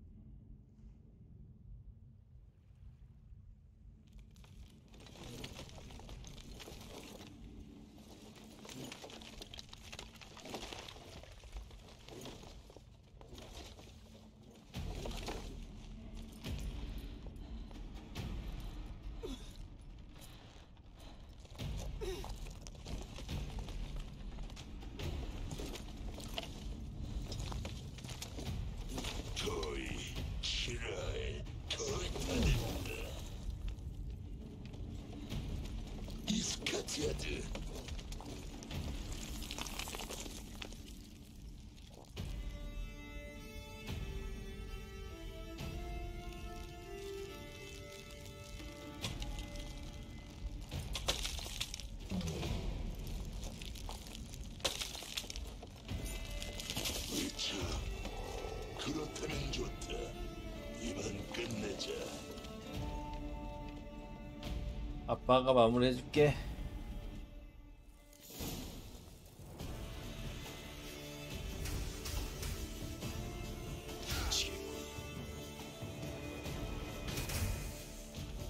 아빠가 마무리 해줄게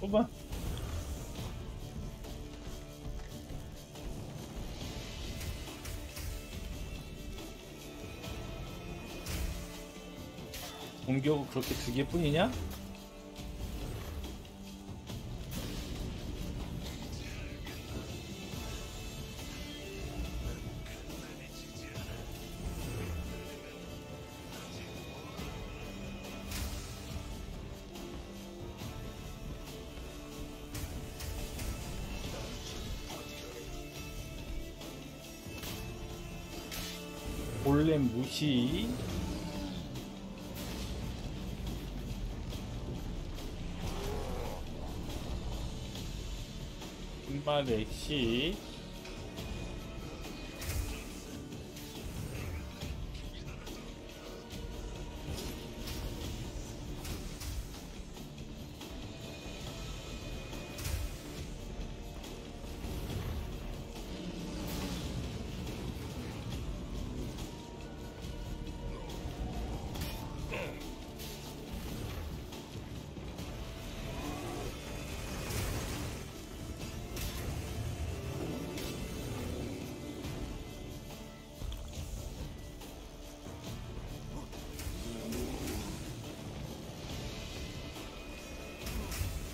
뽑아 공격 그렇게 두 개뿐이냐? 골렘 무시. 흑마 렉시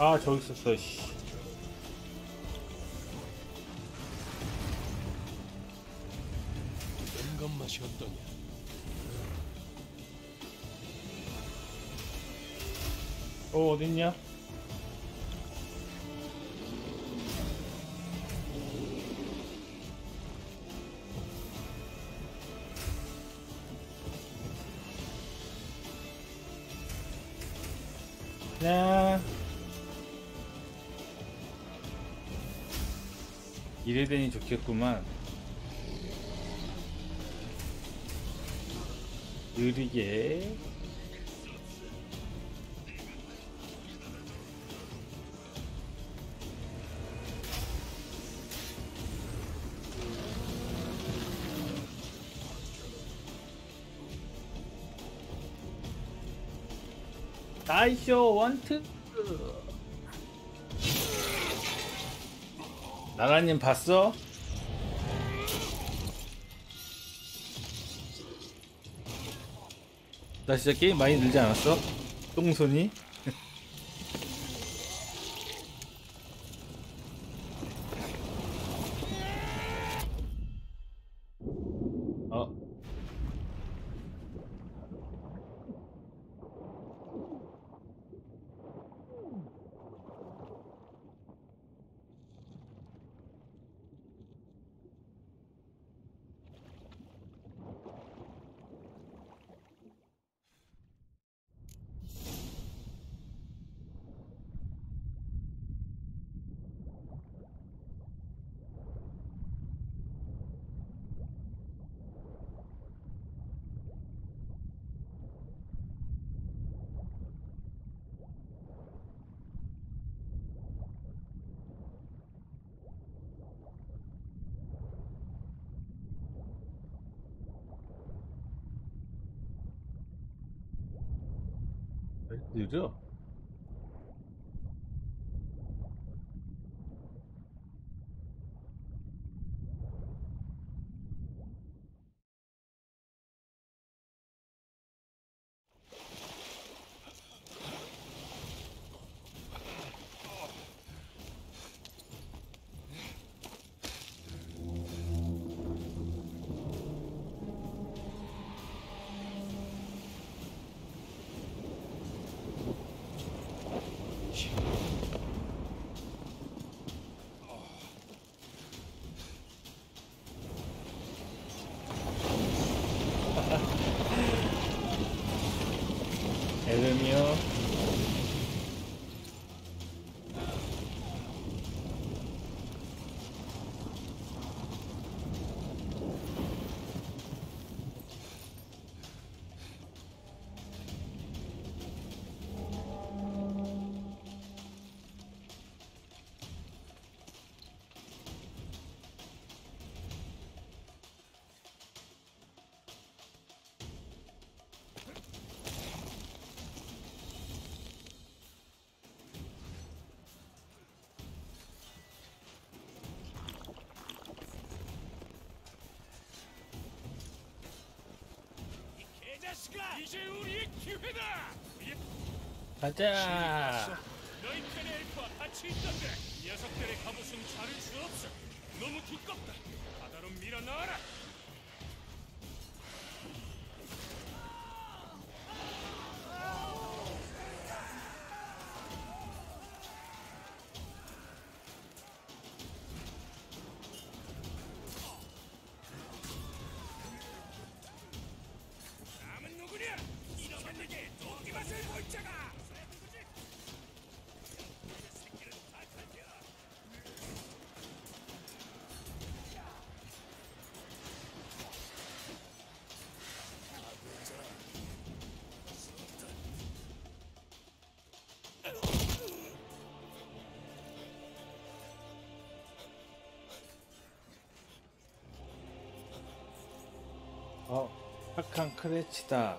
아 저기 있었어 씨. 연건 맛이 어떠냐? 어 어딨냐? 되니 좋겠구만. 느리게. 나이쇼 원트 나라님 봤어? 나 진짜 게임 많이 늘지 않았어? 똥손이? 어 왜이 자식아! 이제 우리의 기회다! 가자! 너희 편의 엘프와 같이 있던데 녀석들의 갑옷은 자를 수 없어. 너무 두껍다. 바다로 밀어 넣어라 어 착한 크래치다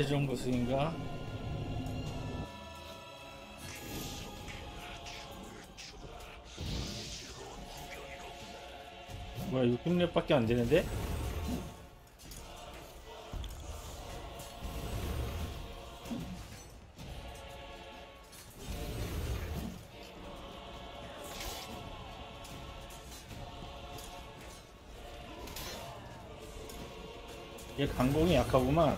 최종 보스인가? 뭐야 600렙밖에 안 되는데? 얘 강공이 약하구만.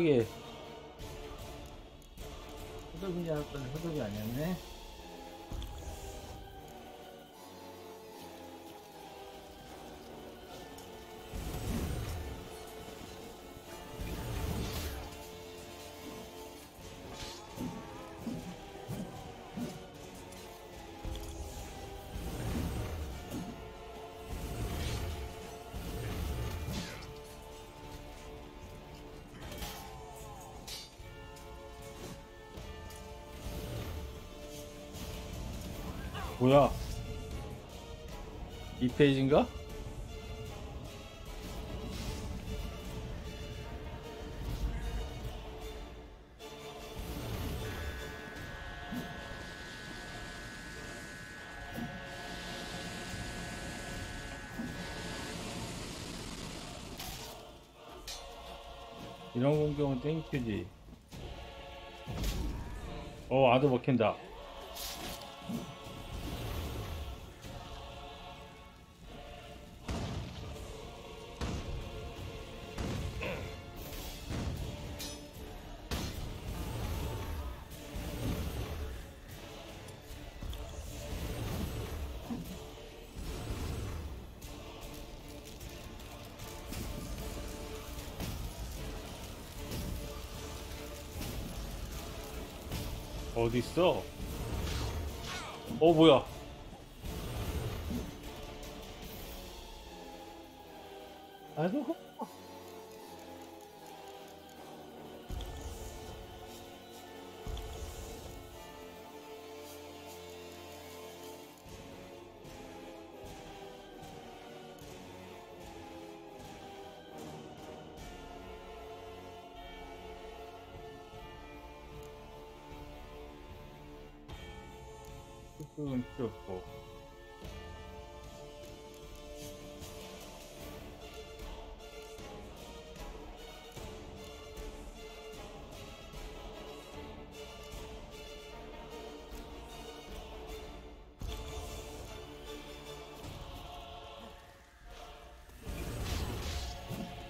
치사하게 페이지인가? 이런 공격은 땡큐지 어 아드 먹힌다 어디 있어? 어 뭐야?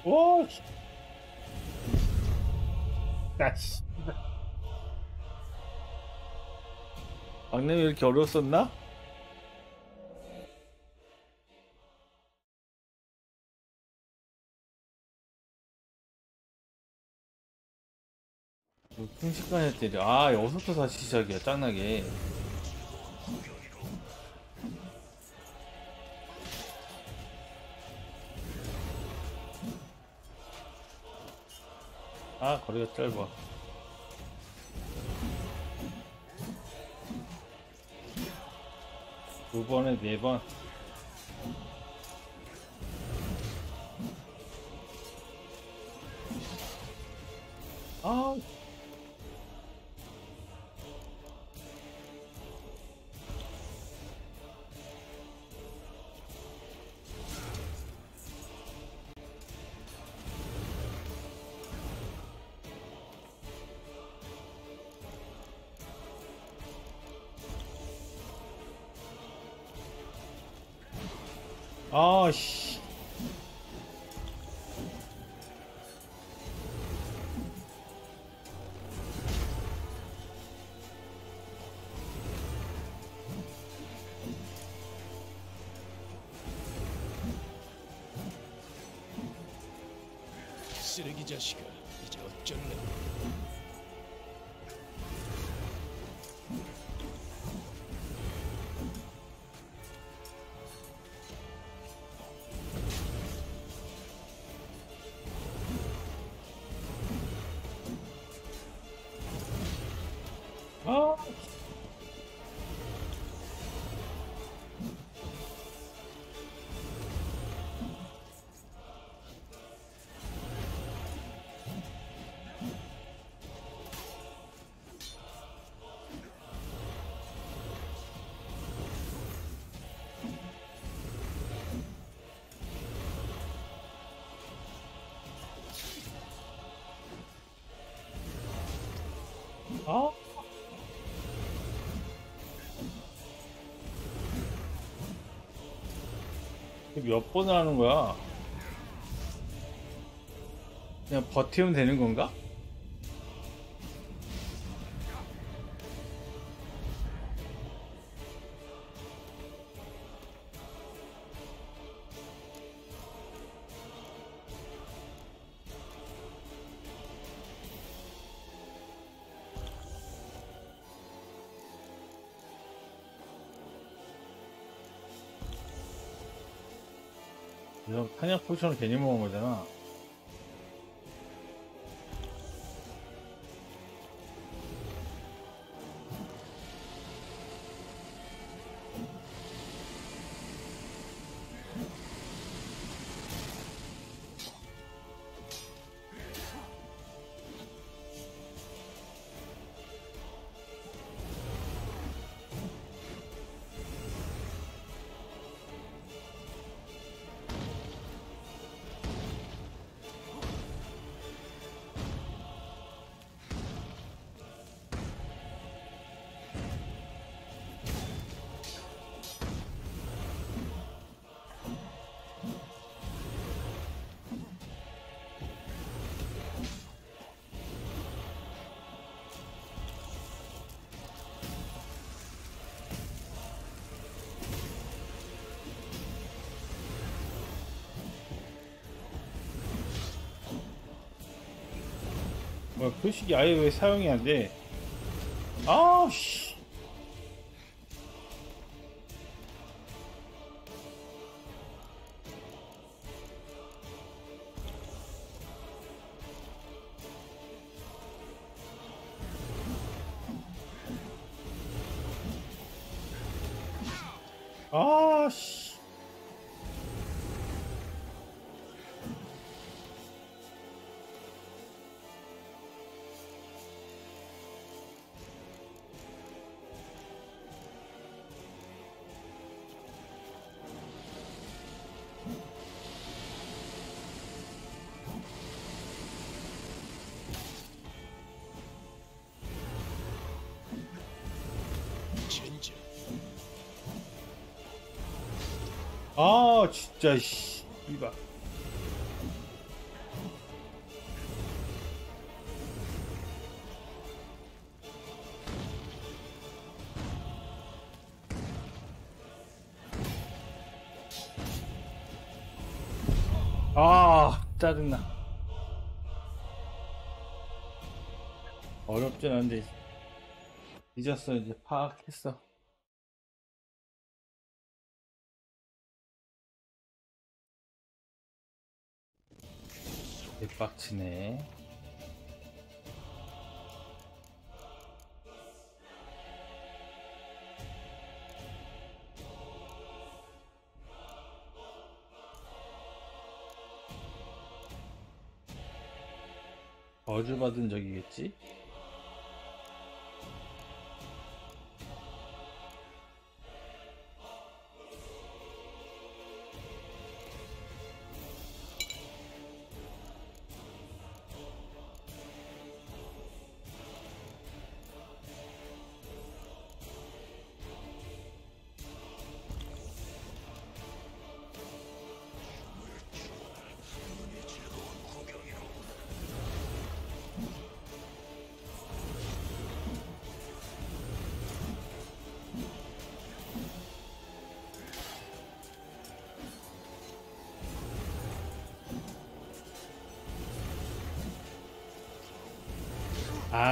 What? That's 막내이 이렇게 어려웠었나? 순식간에 때려. 아, 여기서부터 다시 시작이야, 짱나게. 아, 거리가 짧아. 두 번에 네 번. 몇 번을 하는 거야? 그냥 버티면 되는 건가? 탄약 포션을 괜히 먹은 거잖아. 뭐야, 표식이 아예 왜 사용이 안 돼? 아우, 씨. 아, 씨. 아, 진짜, 씨. 이봐. 아, 짜증나. 어렵진 않은데, 잊었어, 이제 파악했어. 대박치네. 저주받은 적이겠지?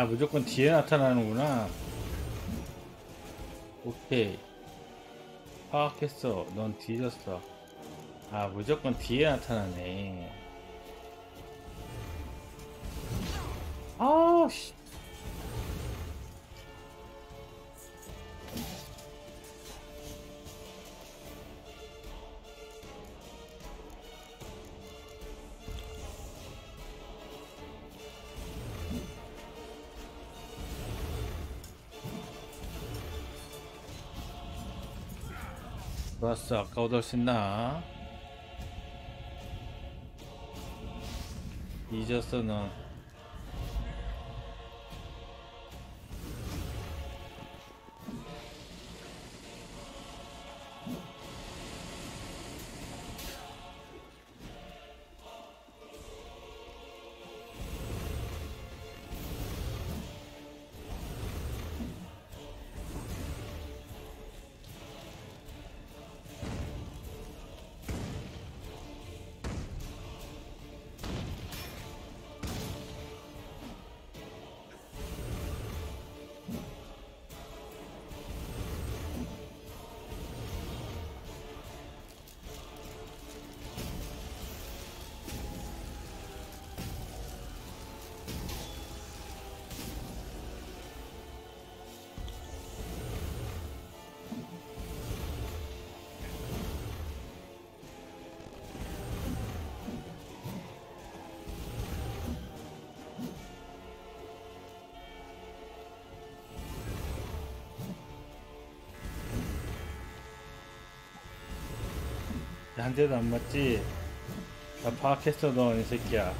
아 무조건 뒤에 나타나는구나. 오케이. 파악했어. 넌 뒤졌어. 아 무조건 뒤에 나타나네 좋았어 아까 얻을 수 있나? 잊었어 넌 한 대도 안 맞지? 나 파악했어 너이 새끼야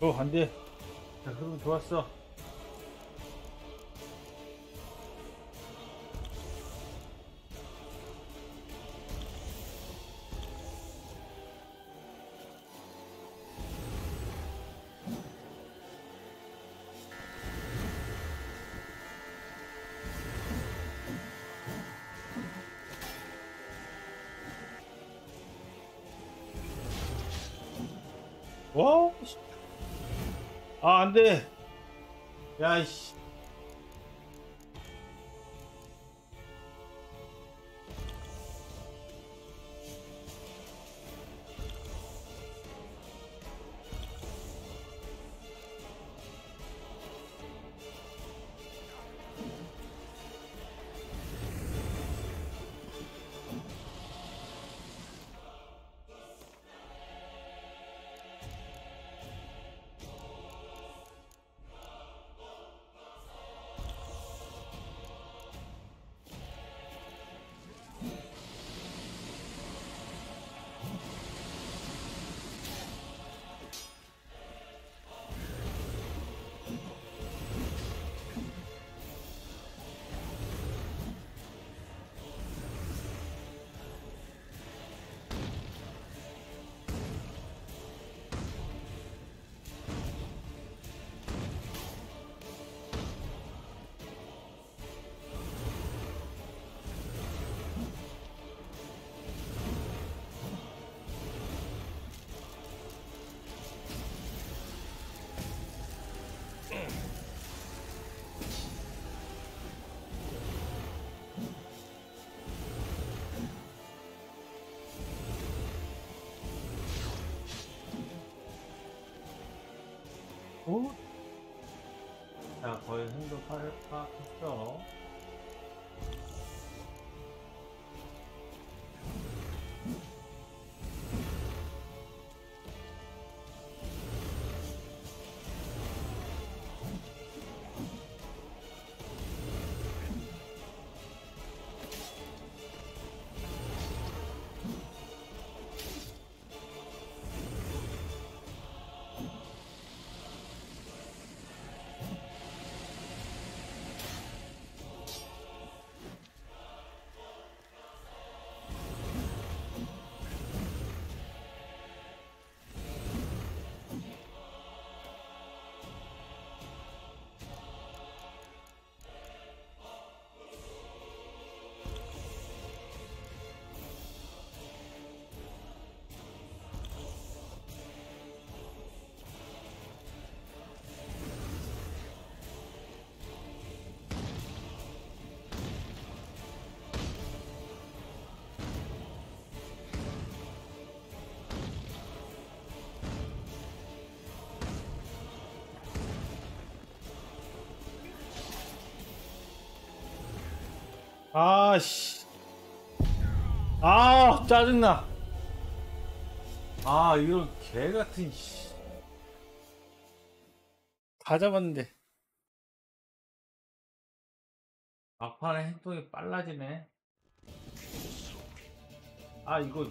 어 안 돼. 자 그럼 좋았어 안 돼. 야, 이씨. 자, 거의 행동 파를 파악했어. 아씨. 아, 짜증나. 아, 이런 개 같은 씨. 다 잡았는데. 막판에 행동이 빨라지네. 아, 이거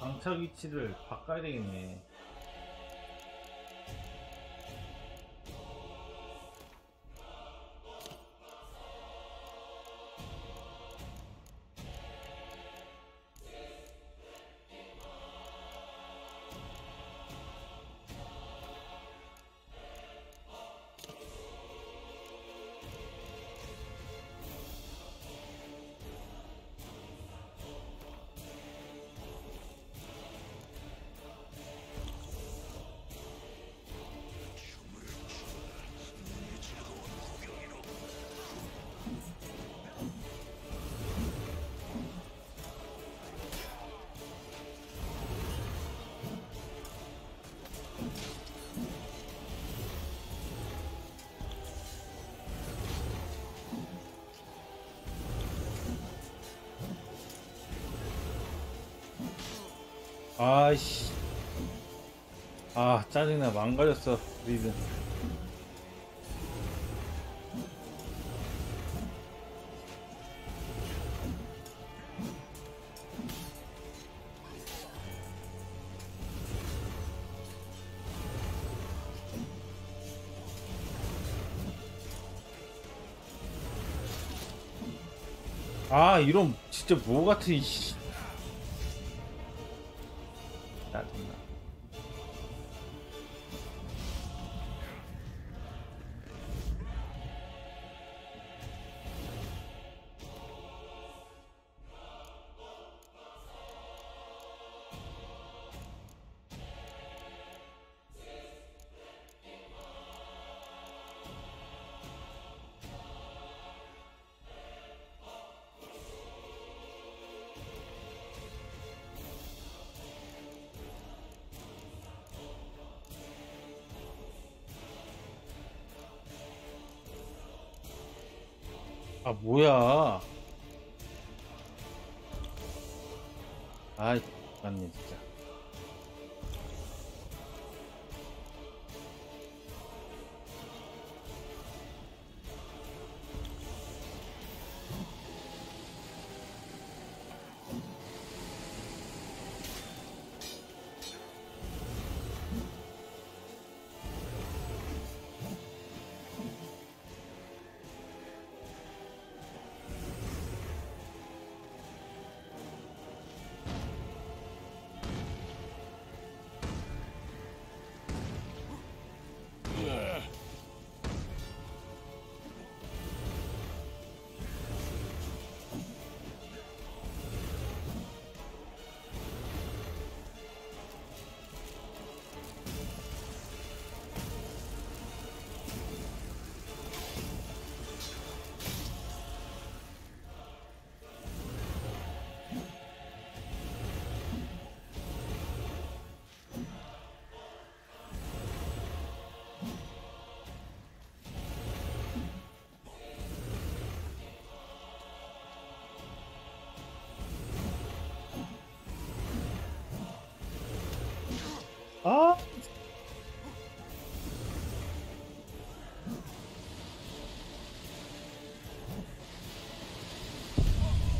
방착 위치를 바꿔야 되겠네. 아이씨. 아, 짜증나. 망가졌어. 리듬. 아, 이런 진짜 뭐 같은 씨. 뭐야.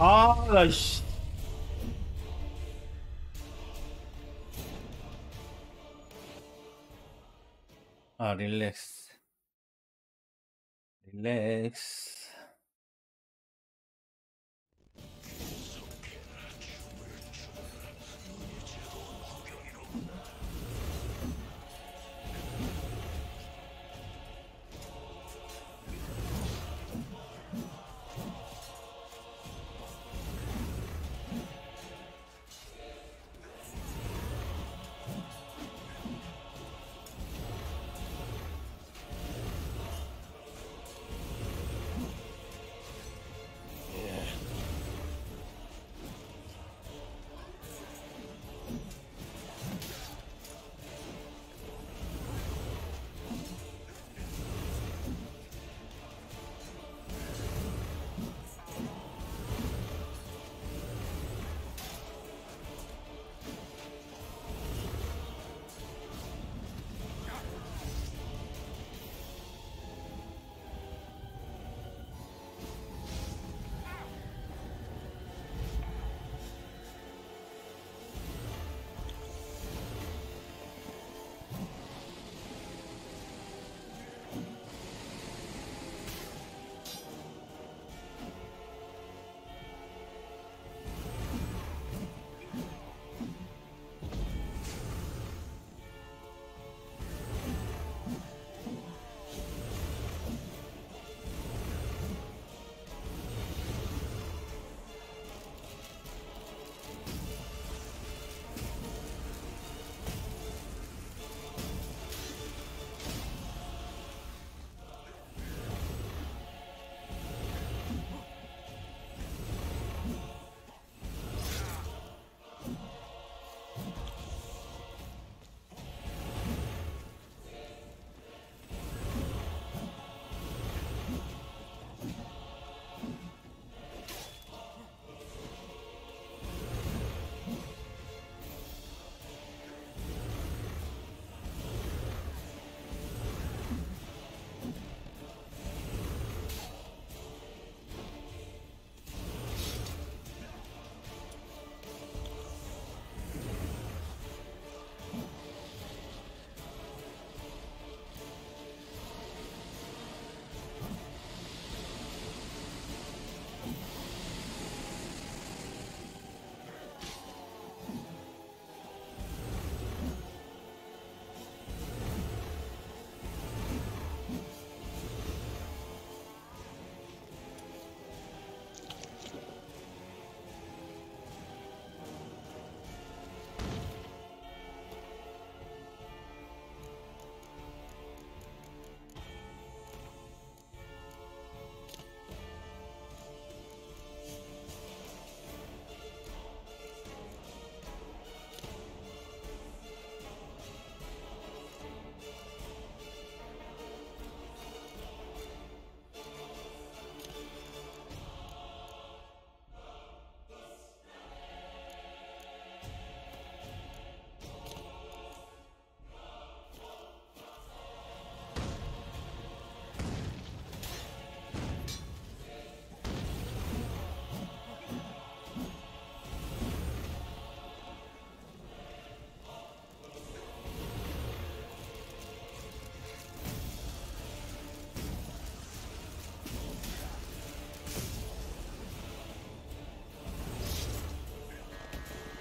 아, 나 씨. 아, 릴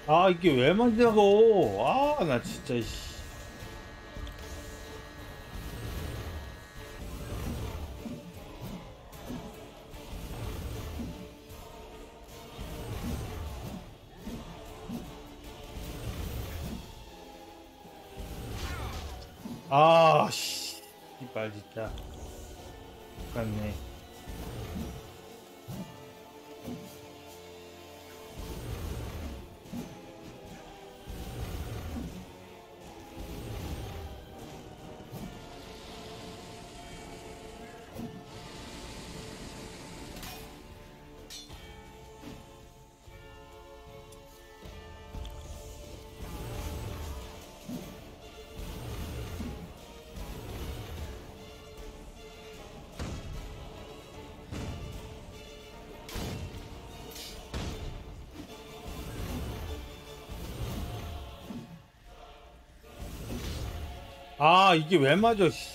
아 이게 왜 만드냐고 아 나 진짜 씨. 이게 왜 맞아 씨.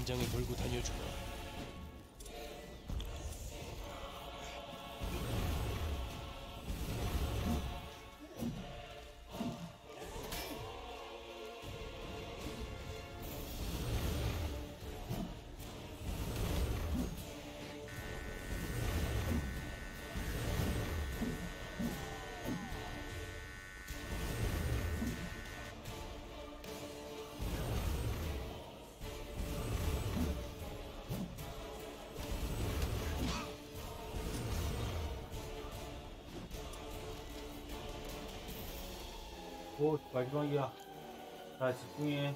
안장에 걸고 다녀주마. 오 마지막이야 자 집중해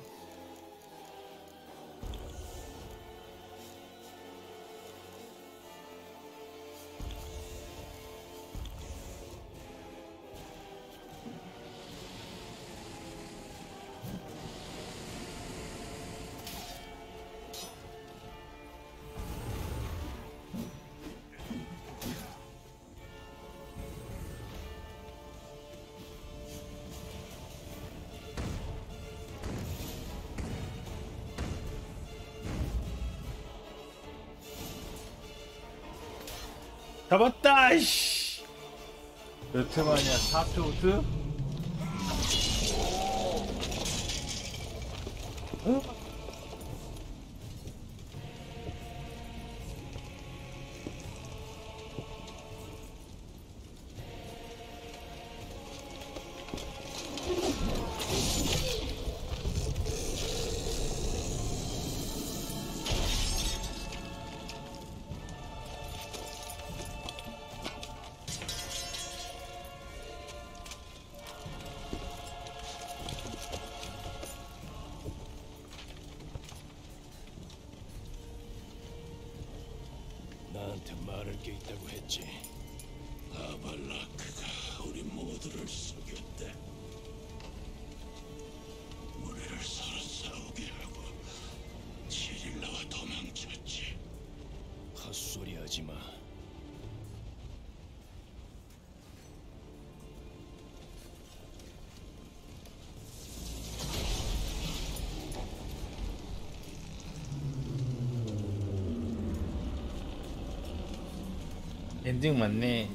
잡았다 이씨 몇회 만이야 4표 우트? 엔딩 맞네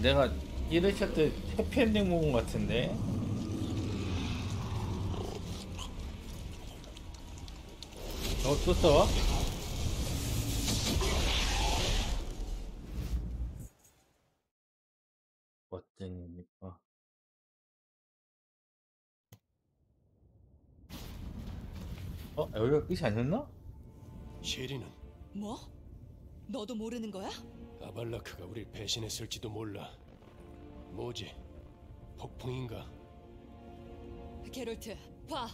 내가 1회차 때 해피엔딩 먹은 것 같은데 어, 또 써? 어쩐입니까? 어? 여기가 끝이 아니었나? 셰리는 뭐? 너도 모르는 거야? 발라크가 우릴 배신했을지도 몰라. 뭐지? 폭풍인가? 게롤트, 봐!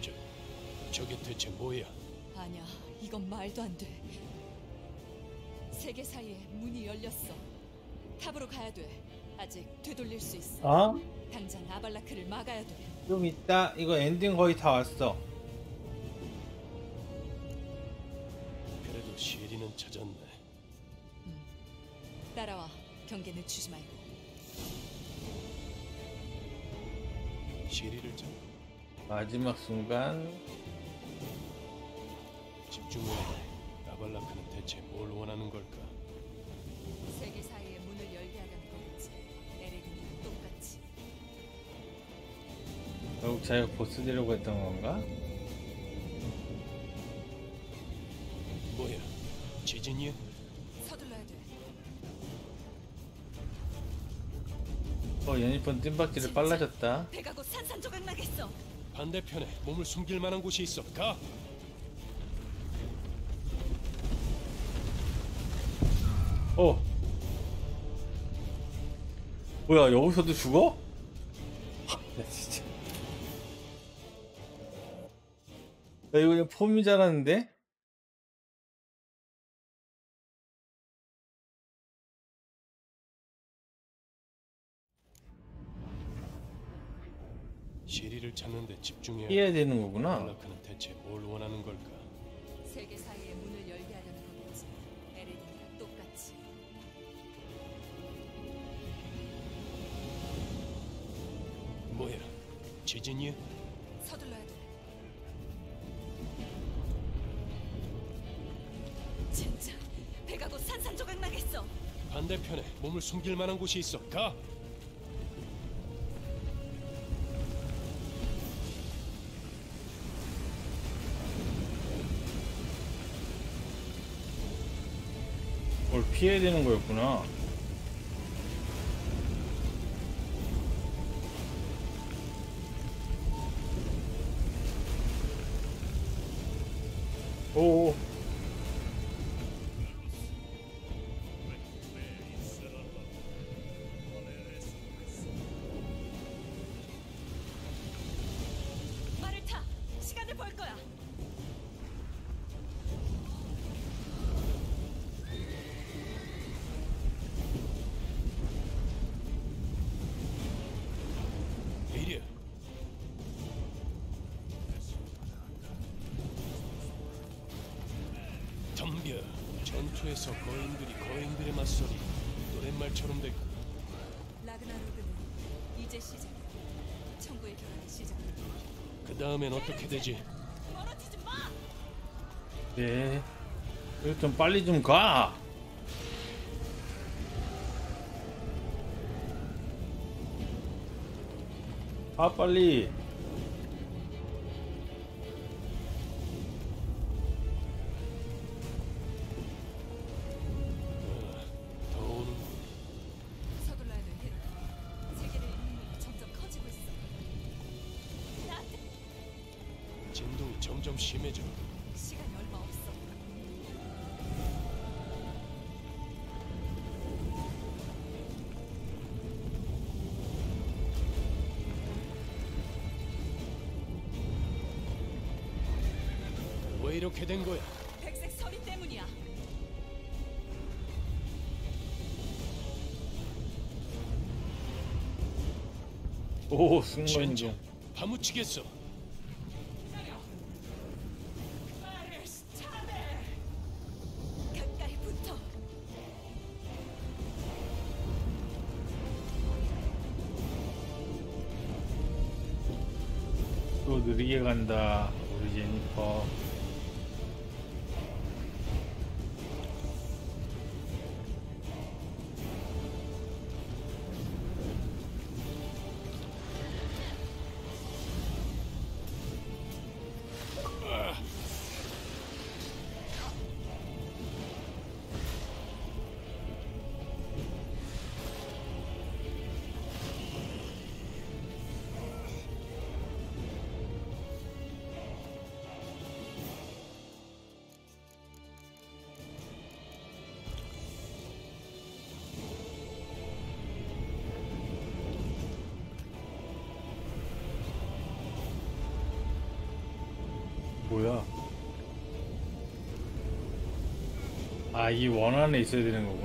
저, 저게 대체 뭐야? 아니야, 이건 말도 안 돼. 세계 사이에 문이 열렸어. 탑으로 가야 돼. 아직 되돌릴 수 있어. 어? 당장 아발라크를 막아야 돼. 좀 있다. 이거 엔딩 거의 다 왔어. 그래도 시리는 찾았네. 따라와. 경계 늦추지 말고. 시리를 잡 마지막 순간 집중해야 돼. 아발라크는 대체 뭘 원하는 걸까? 세계 사이에 문을 열게 하려는 거겠지. 에레딘이랑 똑같이. 결국 자기가 보스 되려고 했던 건가? 뭐야? 지진이야? 서둘러야 돼. 어 연이폰 뜀박질을 빨라졌다. 배가 곧 산산조각 나겠어. 반대편에 몸을 숨길 만한 곳이 있어. 가. 뭐야 여기서도 죽어? 나 진짜. 나 이거 그냥 폼이 잘하는데? 시리를 찾는 데 집중해야 돼. 피해야 되는 거구나. 아발라크는 대체 뭘 원하는 걸까? 지진이야? 서둘러야 돼. 진짜 배가 곧 산산조각 나겠어. 반대편에 몸을 숨길 만한 곳이 있어. 가. 뭘 피해야 되는 거였구나. 오. 다음엔 어떻게 되지? 멀어지지 마. 네. 이거 좀 빨리 좀 가. 아 빨리. 오 순간 젠장. 이동. 파묻히겠어. 또 느리게 간다. 우리 제니퍼. 이 원 안에 있어야 되는 거구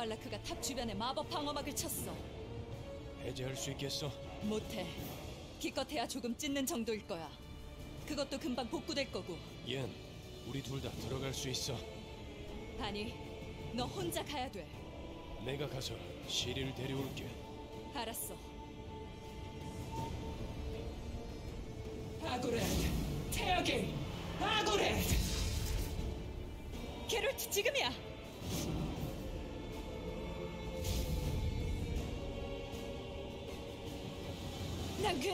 아발라크가 탑 주변에 마법 방어막을 쳤어. 해제할 수 있겠어? 못해. 기껏해야 조금 찢는 정도일 거야. 그것도 금방 복구될 거고. 옌, 우리 둘 다 들어갈 수 있어. 아니, 너 혼자 가야 돼. 내가 가서 시리를 데려올게. 알았어.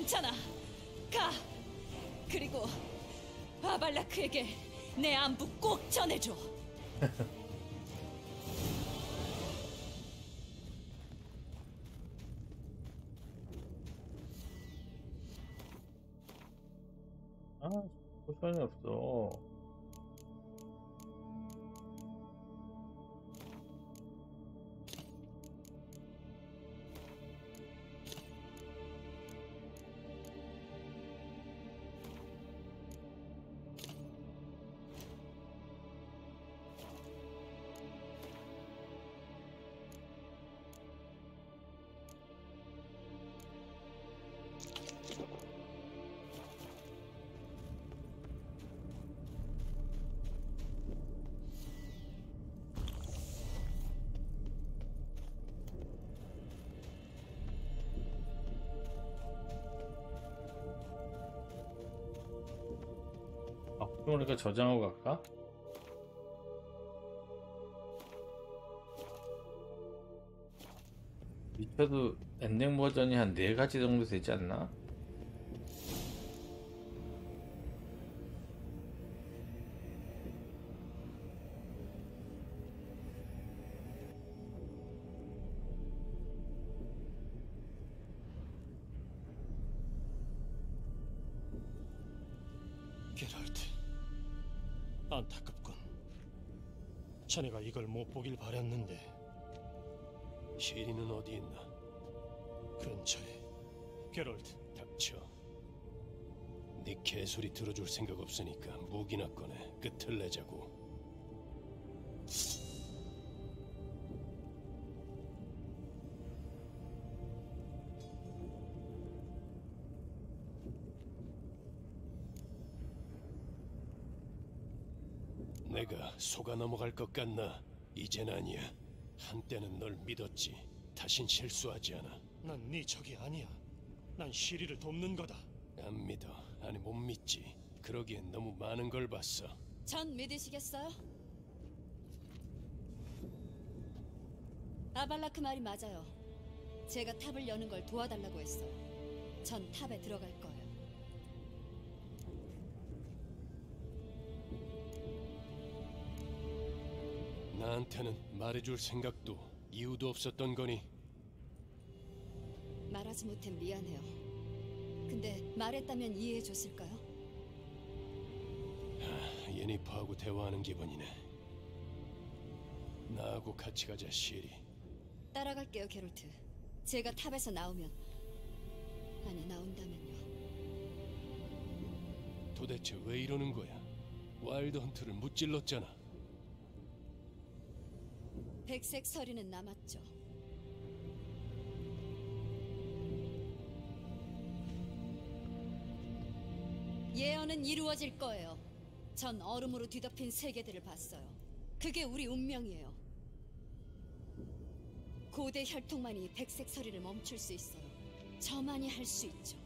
괜찮아. 가. 그리고 아발라크에게 내 안부 꼭 전해줘. 아, 그러니까 저장하고 갈까? 미쳐도 엔딩 버전이 한네 가지 정도 되지 않나? 이걸 못 보길 바랬는데 시리는 어디 있나? 근처에 게롤트 닥쳐. 네 개소리 들어줄 생각 없으니까 무기나 꺼내 끝을 내자고. 내가 속아 넘어갈 것 같나? 이젠 아니야. 한때는 널 믿었지. 다신 실수하지 않아. 난 네 적이 아니야. 난 시리를 돕는 거다. 안 믿어. 아니 못 믿지. 그러기엔 너무 많은 걸 봤어. 전 믿으시겠어요? 아발라크 말이 맞아요. 제가 탑을 여는 걸 도와달라고 했어요. 전 탑에 들어갈 나한테는 말해줄 생각도 이유도 없었던 거니 말하지 못해 미안해요. 근데 말했다면 이해해 줬을까요? 예니퍼하고 대화하는 기분이네. 나하고 같이 가자 시리. 따라갈게요, 게롤트. 제가 탑에서 나오면 아니 나온다면요. 도대체 왜 이러는 거야? 와일드 헌트를 무찔렀잖아. 백색 서리는 남았죠. 예언은 이루어질 거예요. 전 얼음으로 뒤덮인 세계들을 봤어요. 그게 우리 운명이에요. 고대 혈통만이 백색 서리를 멈출 수 있어요. 저만이 할 수 있죠.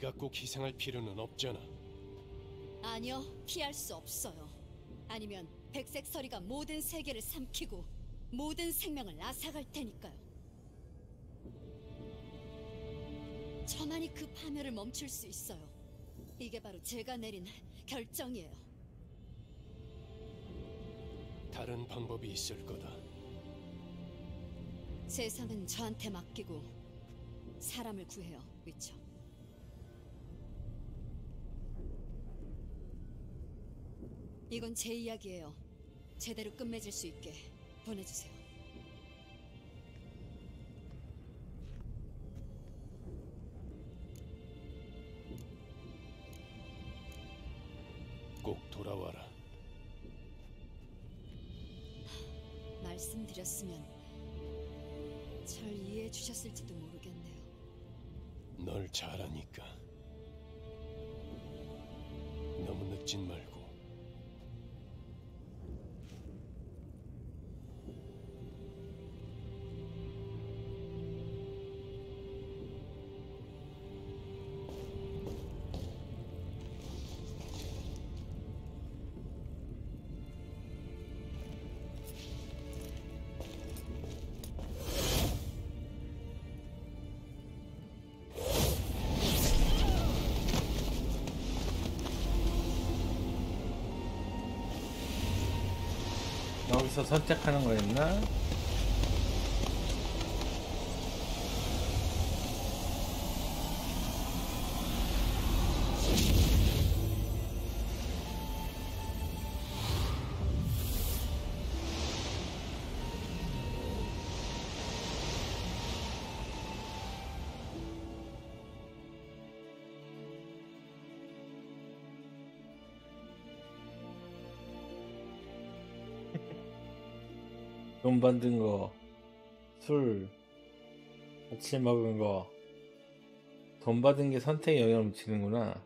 네가 꼭 희생할 필요는 없잖아. 아니요, 피할 수 없어요. 아니면 백색 서리가 모든 세계를 삼키고 모든 생명을 앗아갈 테니까요. 저만이 그 파멸을 멈출 수 있어요. 이게 바로 제가 내린 결정이에요. 다른 방법이 있을 거다. 세상은 저한테 맡기고 사람을 구해요, 위쳐. 이건 제 이야기예요. 제대로 끝맺을 수 있게 보내주세요. 꼭 돌아와라. 말씀드렸으면 절 이해해 주셨을지도 모르겠네요. 널 잘하니까. 너무 늦진 말고. 여기서 선택하는 거였나? 돈 받은 거, 술, 같이 먹은 거, 돈 받은 게 선택에 영향을 미치는구나.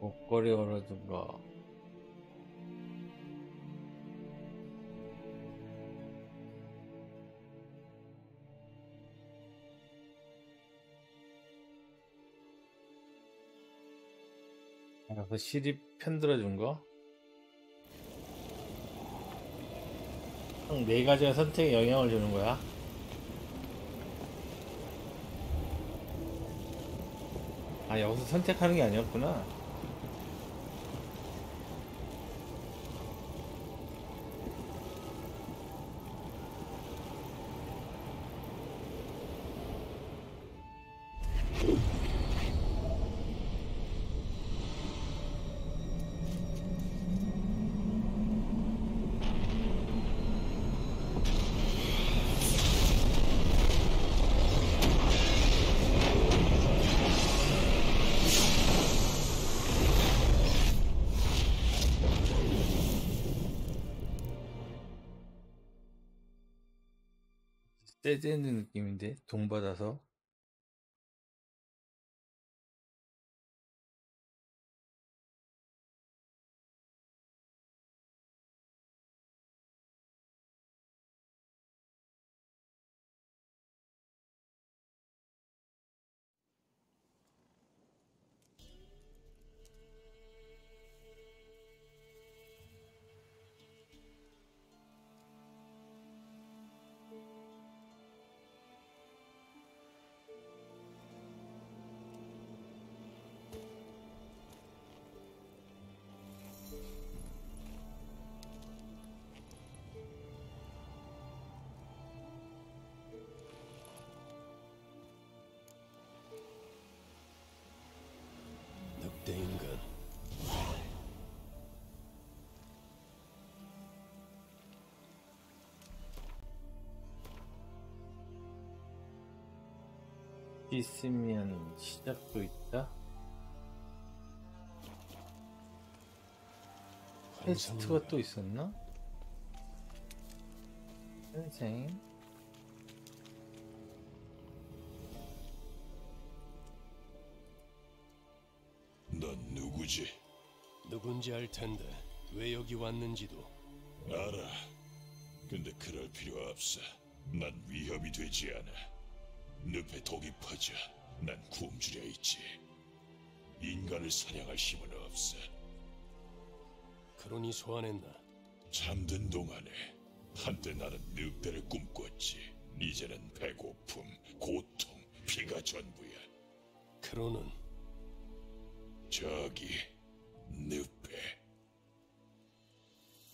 목걸이 걸어준 거. 그 시립 편들어준 거? 총네 가지의 선택에 영향을 주는 거야. 아, 여기서 선택하는 게 아니었구나. 떼지는 느낌인데 돈 받아서 있으면 시작도 있다. 퀘스트가 또 있었나? 선생 넌 누구지? 누군지 알 텐데 왜 여기 왔는지도 알아. 근데 그럴 필요 없어. 난 위협이 되지 않아. 늪에 독이 퍼져. 난 굶주려 있지. 인간을 사냥할 힘은 없어. 크론이 소환했나? 잠든 동안에 한때 나는 늑대를 꿈꿨지. 이제는 배고픔, 고통, 피가 전부야. 크론은 저기 늪에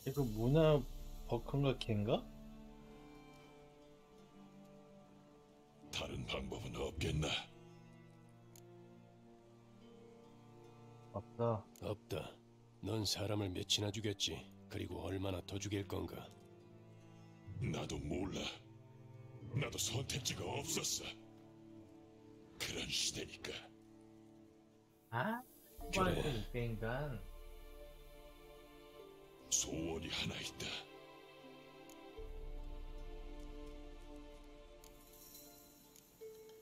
이거 문화 버컨가 캔가? 방법은 없겠나? 없다 없다. 넌 사람을 몇이나 죽였지. 그리고 얼마나 더 죽일 건가? 나도 몰라. 나도 선택지가 없었어. 그런 시대니까. 아? 그래. 인간 소원이 하나 있다.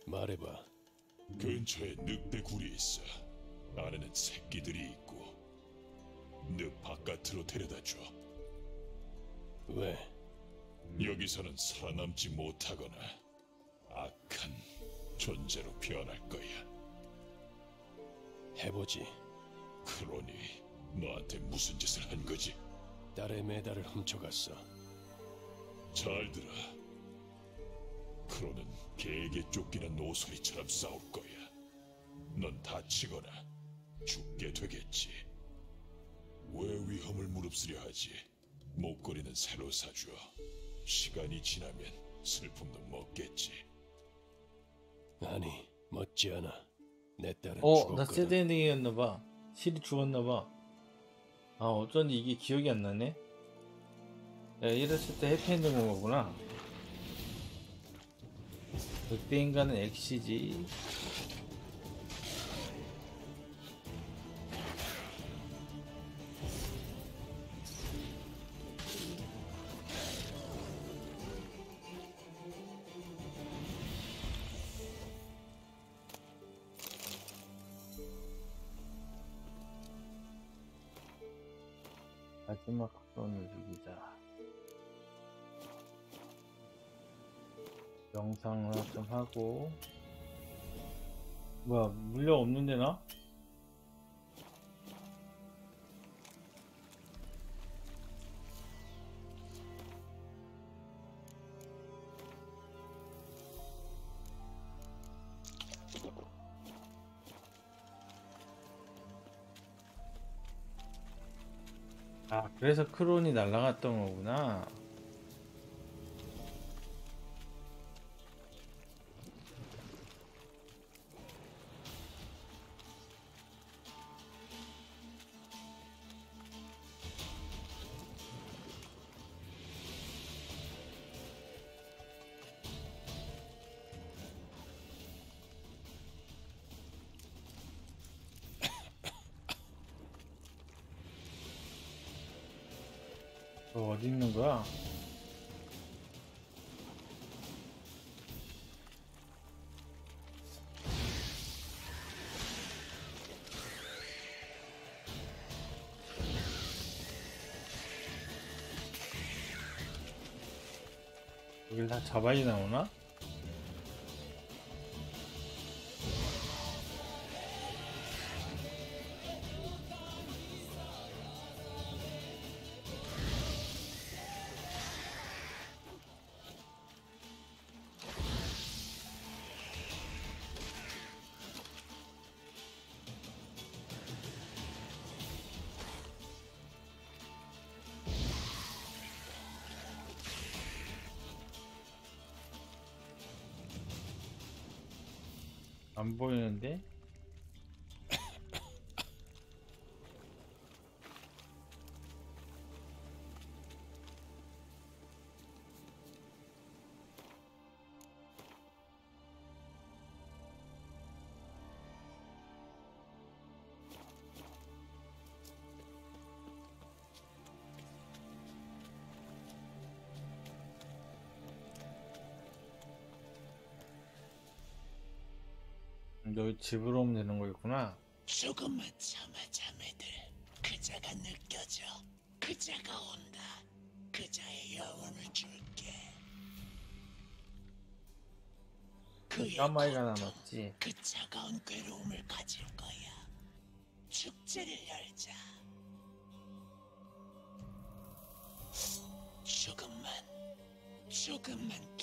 말해봐. 근처에 늑대 굴이 있어. 안에는 새끼들이 있고. 늪 바깥으로 데려다 줘. 왜? 여기서는 살아남지 못하거나 악한 존재로 변할 거야. 해보지. 크로니 너한테 무슨 짓을 한 거지? 딸의 메달을 훔쳐갔어. 잘 들어. 크로는 개에게 쫓기는 노소리처럼 싸울 거야. 넌 다치거나 죽게 되겠지. 왜 위험을 무릅쓰려 하지? 목걸이는 새로 사줘. 시간이 지나면 슬픔도 멎겠지. 아니, 멎지 않아. 내 딸은 어, 죽었거든. 나 sad ending이었나봐. 시리 죽었나봐. 아, 어쩐지 이게 기억이 안 나네. 야, 이랬을 때 해피엔딩 온 거구나. 늑대 인간은 엑시지. 마지막 손을 죽이자. 영상 하나 좀 하고. 뭐야, 물량 없는데 나? 아, 그래서 크론이 날아갔던 거구나. 자바이 나오나? 안 보이는데? 여기 집으로 오면 되는 거겠구나 조금만 참아 자매들. 그자가 느껴져. 그자가 온다. 그자의 영혼을 줄게. 그의 까마귀가 남았지. 그 차가운 괴로움을 가질 거야. 축제를 열자. 조금만, 조금만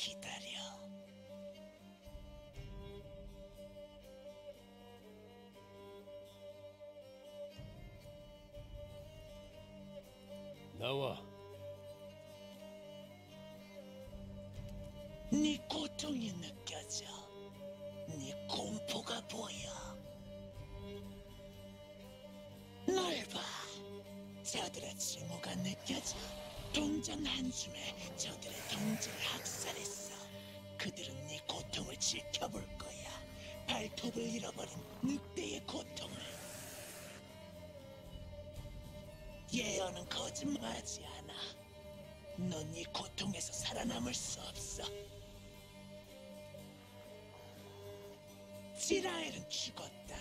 죽었다.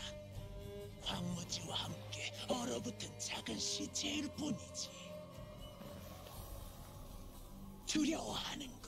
황무지와 함께 얼어붙은 작은 시체일 뿐이지. 두려워하는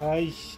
Ay.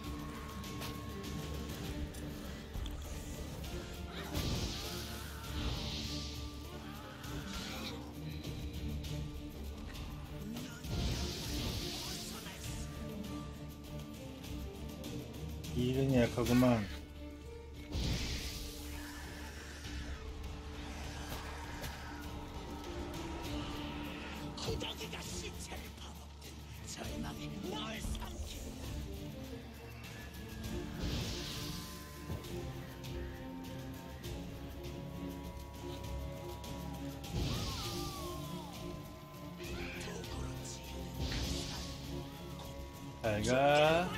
잘가.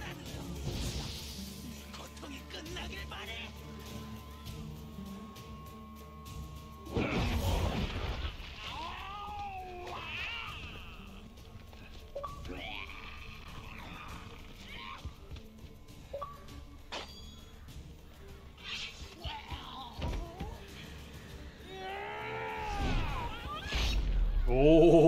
오.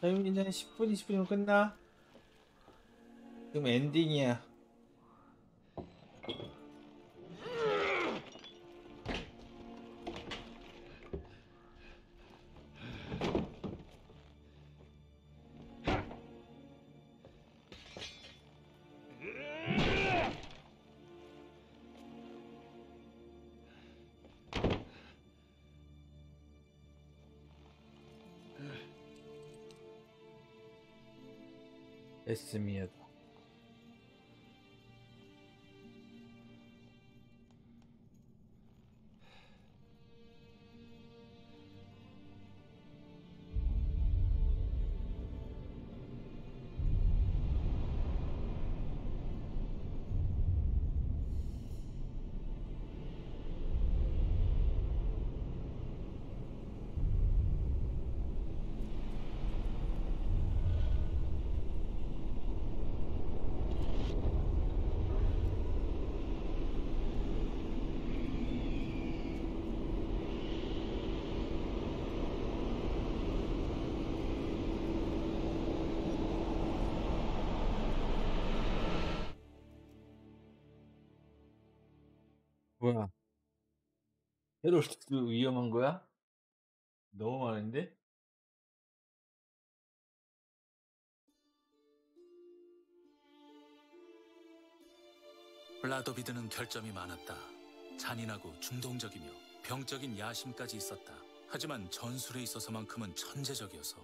자유민전 10분 20분이면 끝나. 지금 엔딩이야. 헤롤드도 위험한 거야? 너무 많은데? 라도비드는 결점이 많았다. 잔인하고 중동적이며 병적인 야심까지 있었다. 하지만 전술에 있어서만큼은 천재적이어서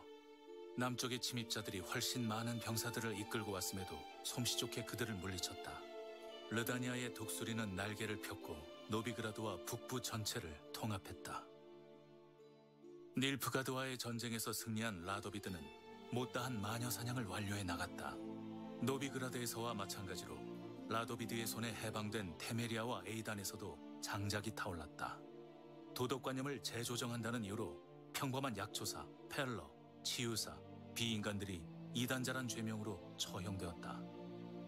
남쪽의 침입자들이 훨씬 많은 병사들을 이끌고 왔음에도 솜씨 좋게 그들을 물리쳤다. 르다니아의 독수리는 날개를 폈고 노비그라드와 북부 전체를 통합했다. 닐프가드와의 전쟁에서 승리한 라도비드는 못다한 마녀 사냥을 완료해 나갔다. 노비그라드에서와 마찬가지로 라도비드의 손에 해방된 테메리아와 에이단에서도 장작이 타올랐다. 도덕관념을 재조정한다는 이유로 평범한 약초사, 펠러, 치유사, 비인간들이 이단자란 죄명으로 처형되었다.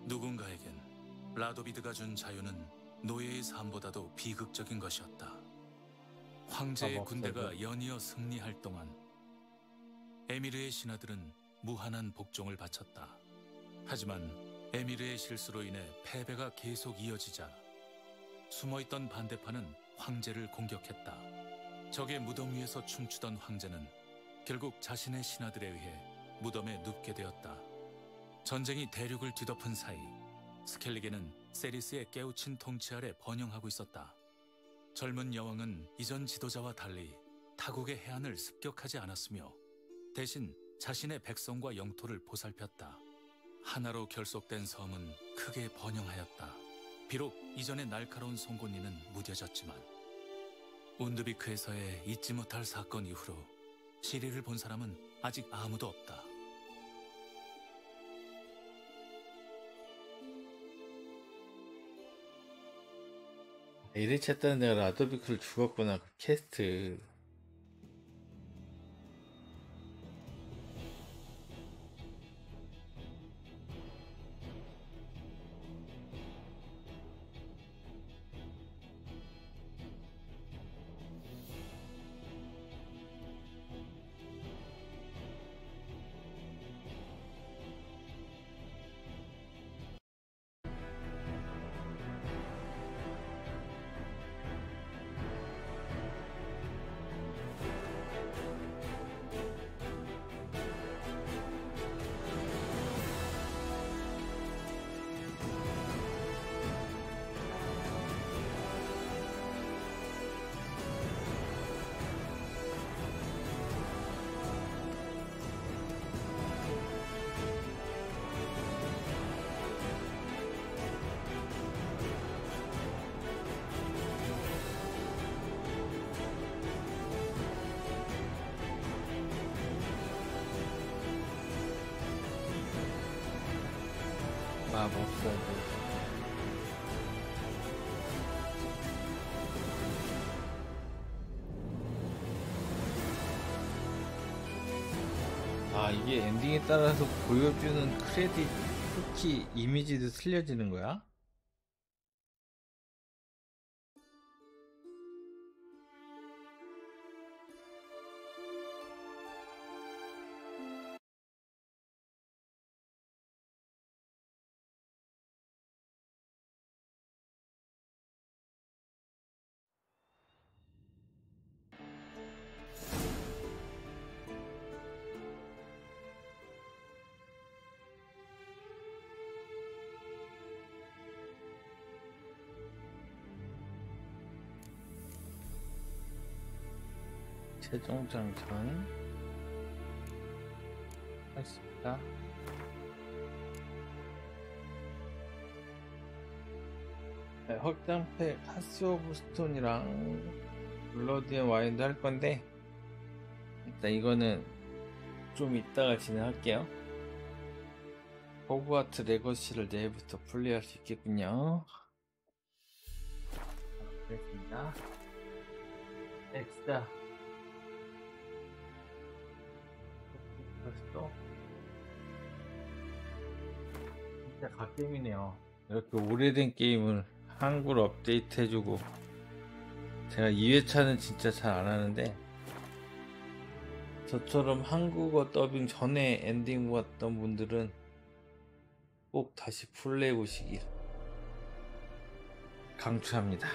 누군가에겐 라도비드가 준 자유는 노예의 삶보다도 비극적인 것이었다. 황제의 군대가. 연이어 승리할 동안 에미르의 신하들은 무한한 복종을 바쳤다. 하지만 에미르의 실수로 인해 패배가 계속 이어지자 숨어있던 반대파는 황제를 공격했다. 적의 무덤 위에서 춤추던 황제는 결국 자신의 신하들에 의해 무덤에 눕게 되었다. 전쟁이 대륙을 뒤덮은 사이 스켈리게는 세리스의 깨우친 통치 아래 번영하고 있었다. 젊은 여왕은 이전 지도자와 달리 타국의 해안을 습격하지 않았으며 대신 자신의 백성과 영토를 보살폈다. 하나로 결속된 섬은 크게 번영하였다. 비록 이전의 날카로운 송곳니는 무뎌졌지만 운드비크에서의 잊지 못할 사건 이후로 시리를 본 사람은 아직 아무도 없다. 이래 쳤다는 내가 라도비크를 죽었구나 그 캐스트 따라서 보여주는 크레딧 쿠키 이미지도 틀려지는 거야? 최종 저장 했습니다. 네, 확장팩 Hearts of Stone이랑 Blood and Wine도 할 건데 일단 이거는 좀 이따가 진행할게요. 호그와트 레거시를 내일부터 플레이할 수 있겠군요. 그랬습니다. 엑스다. 진짜 갓게임이네요. 이렇게 오래된 게임을 한글 업데이트 해주고 제가 2회차는 진짜 잘 안 하는데 저처럼 한국어 더빙 전에 엔딩 봤던 분들은 꼭 다시 플레이 보시길 강추합니다.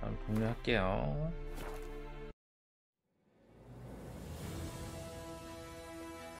다음 종료할게요.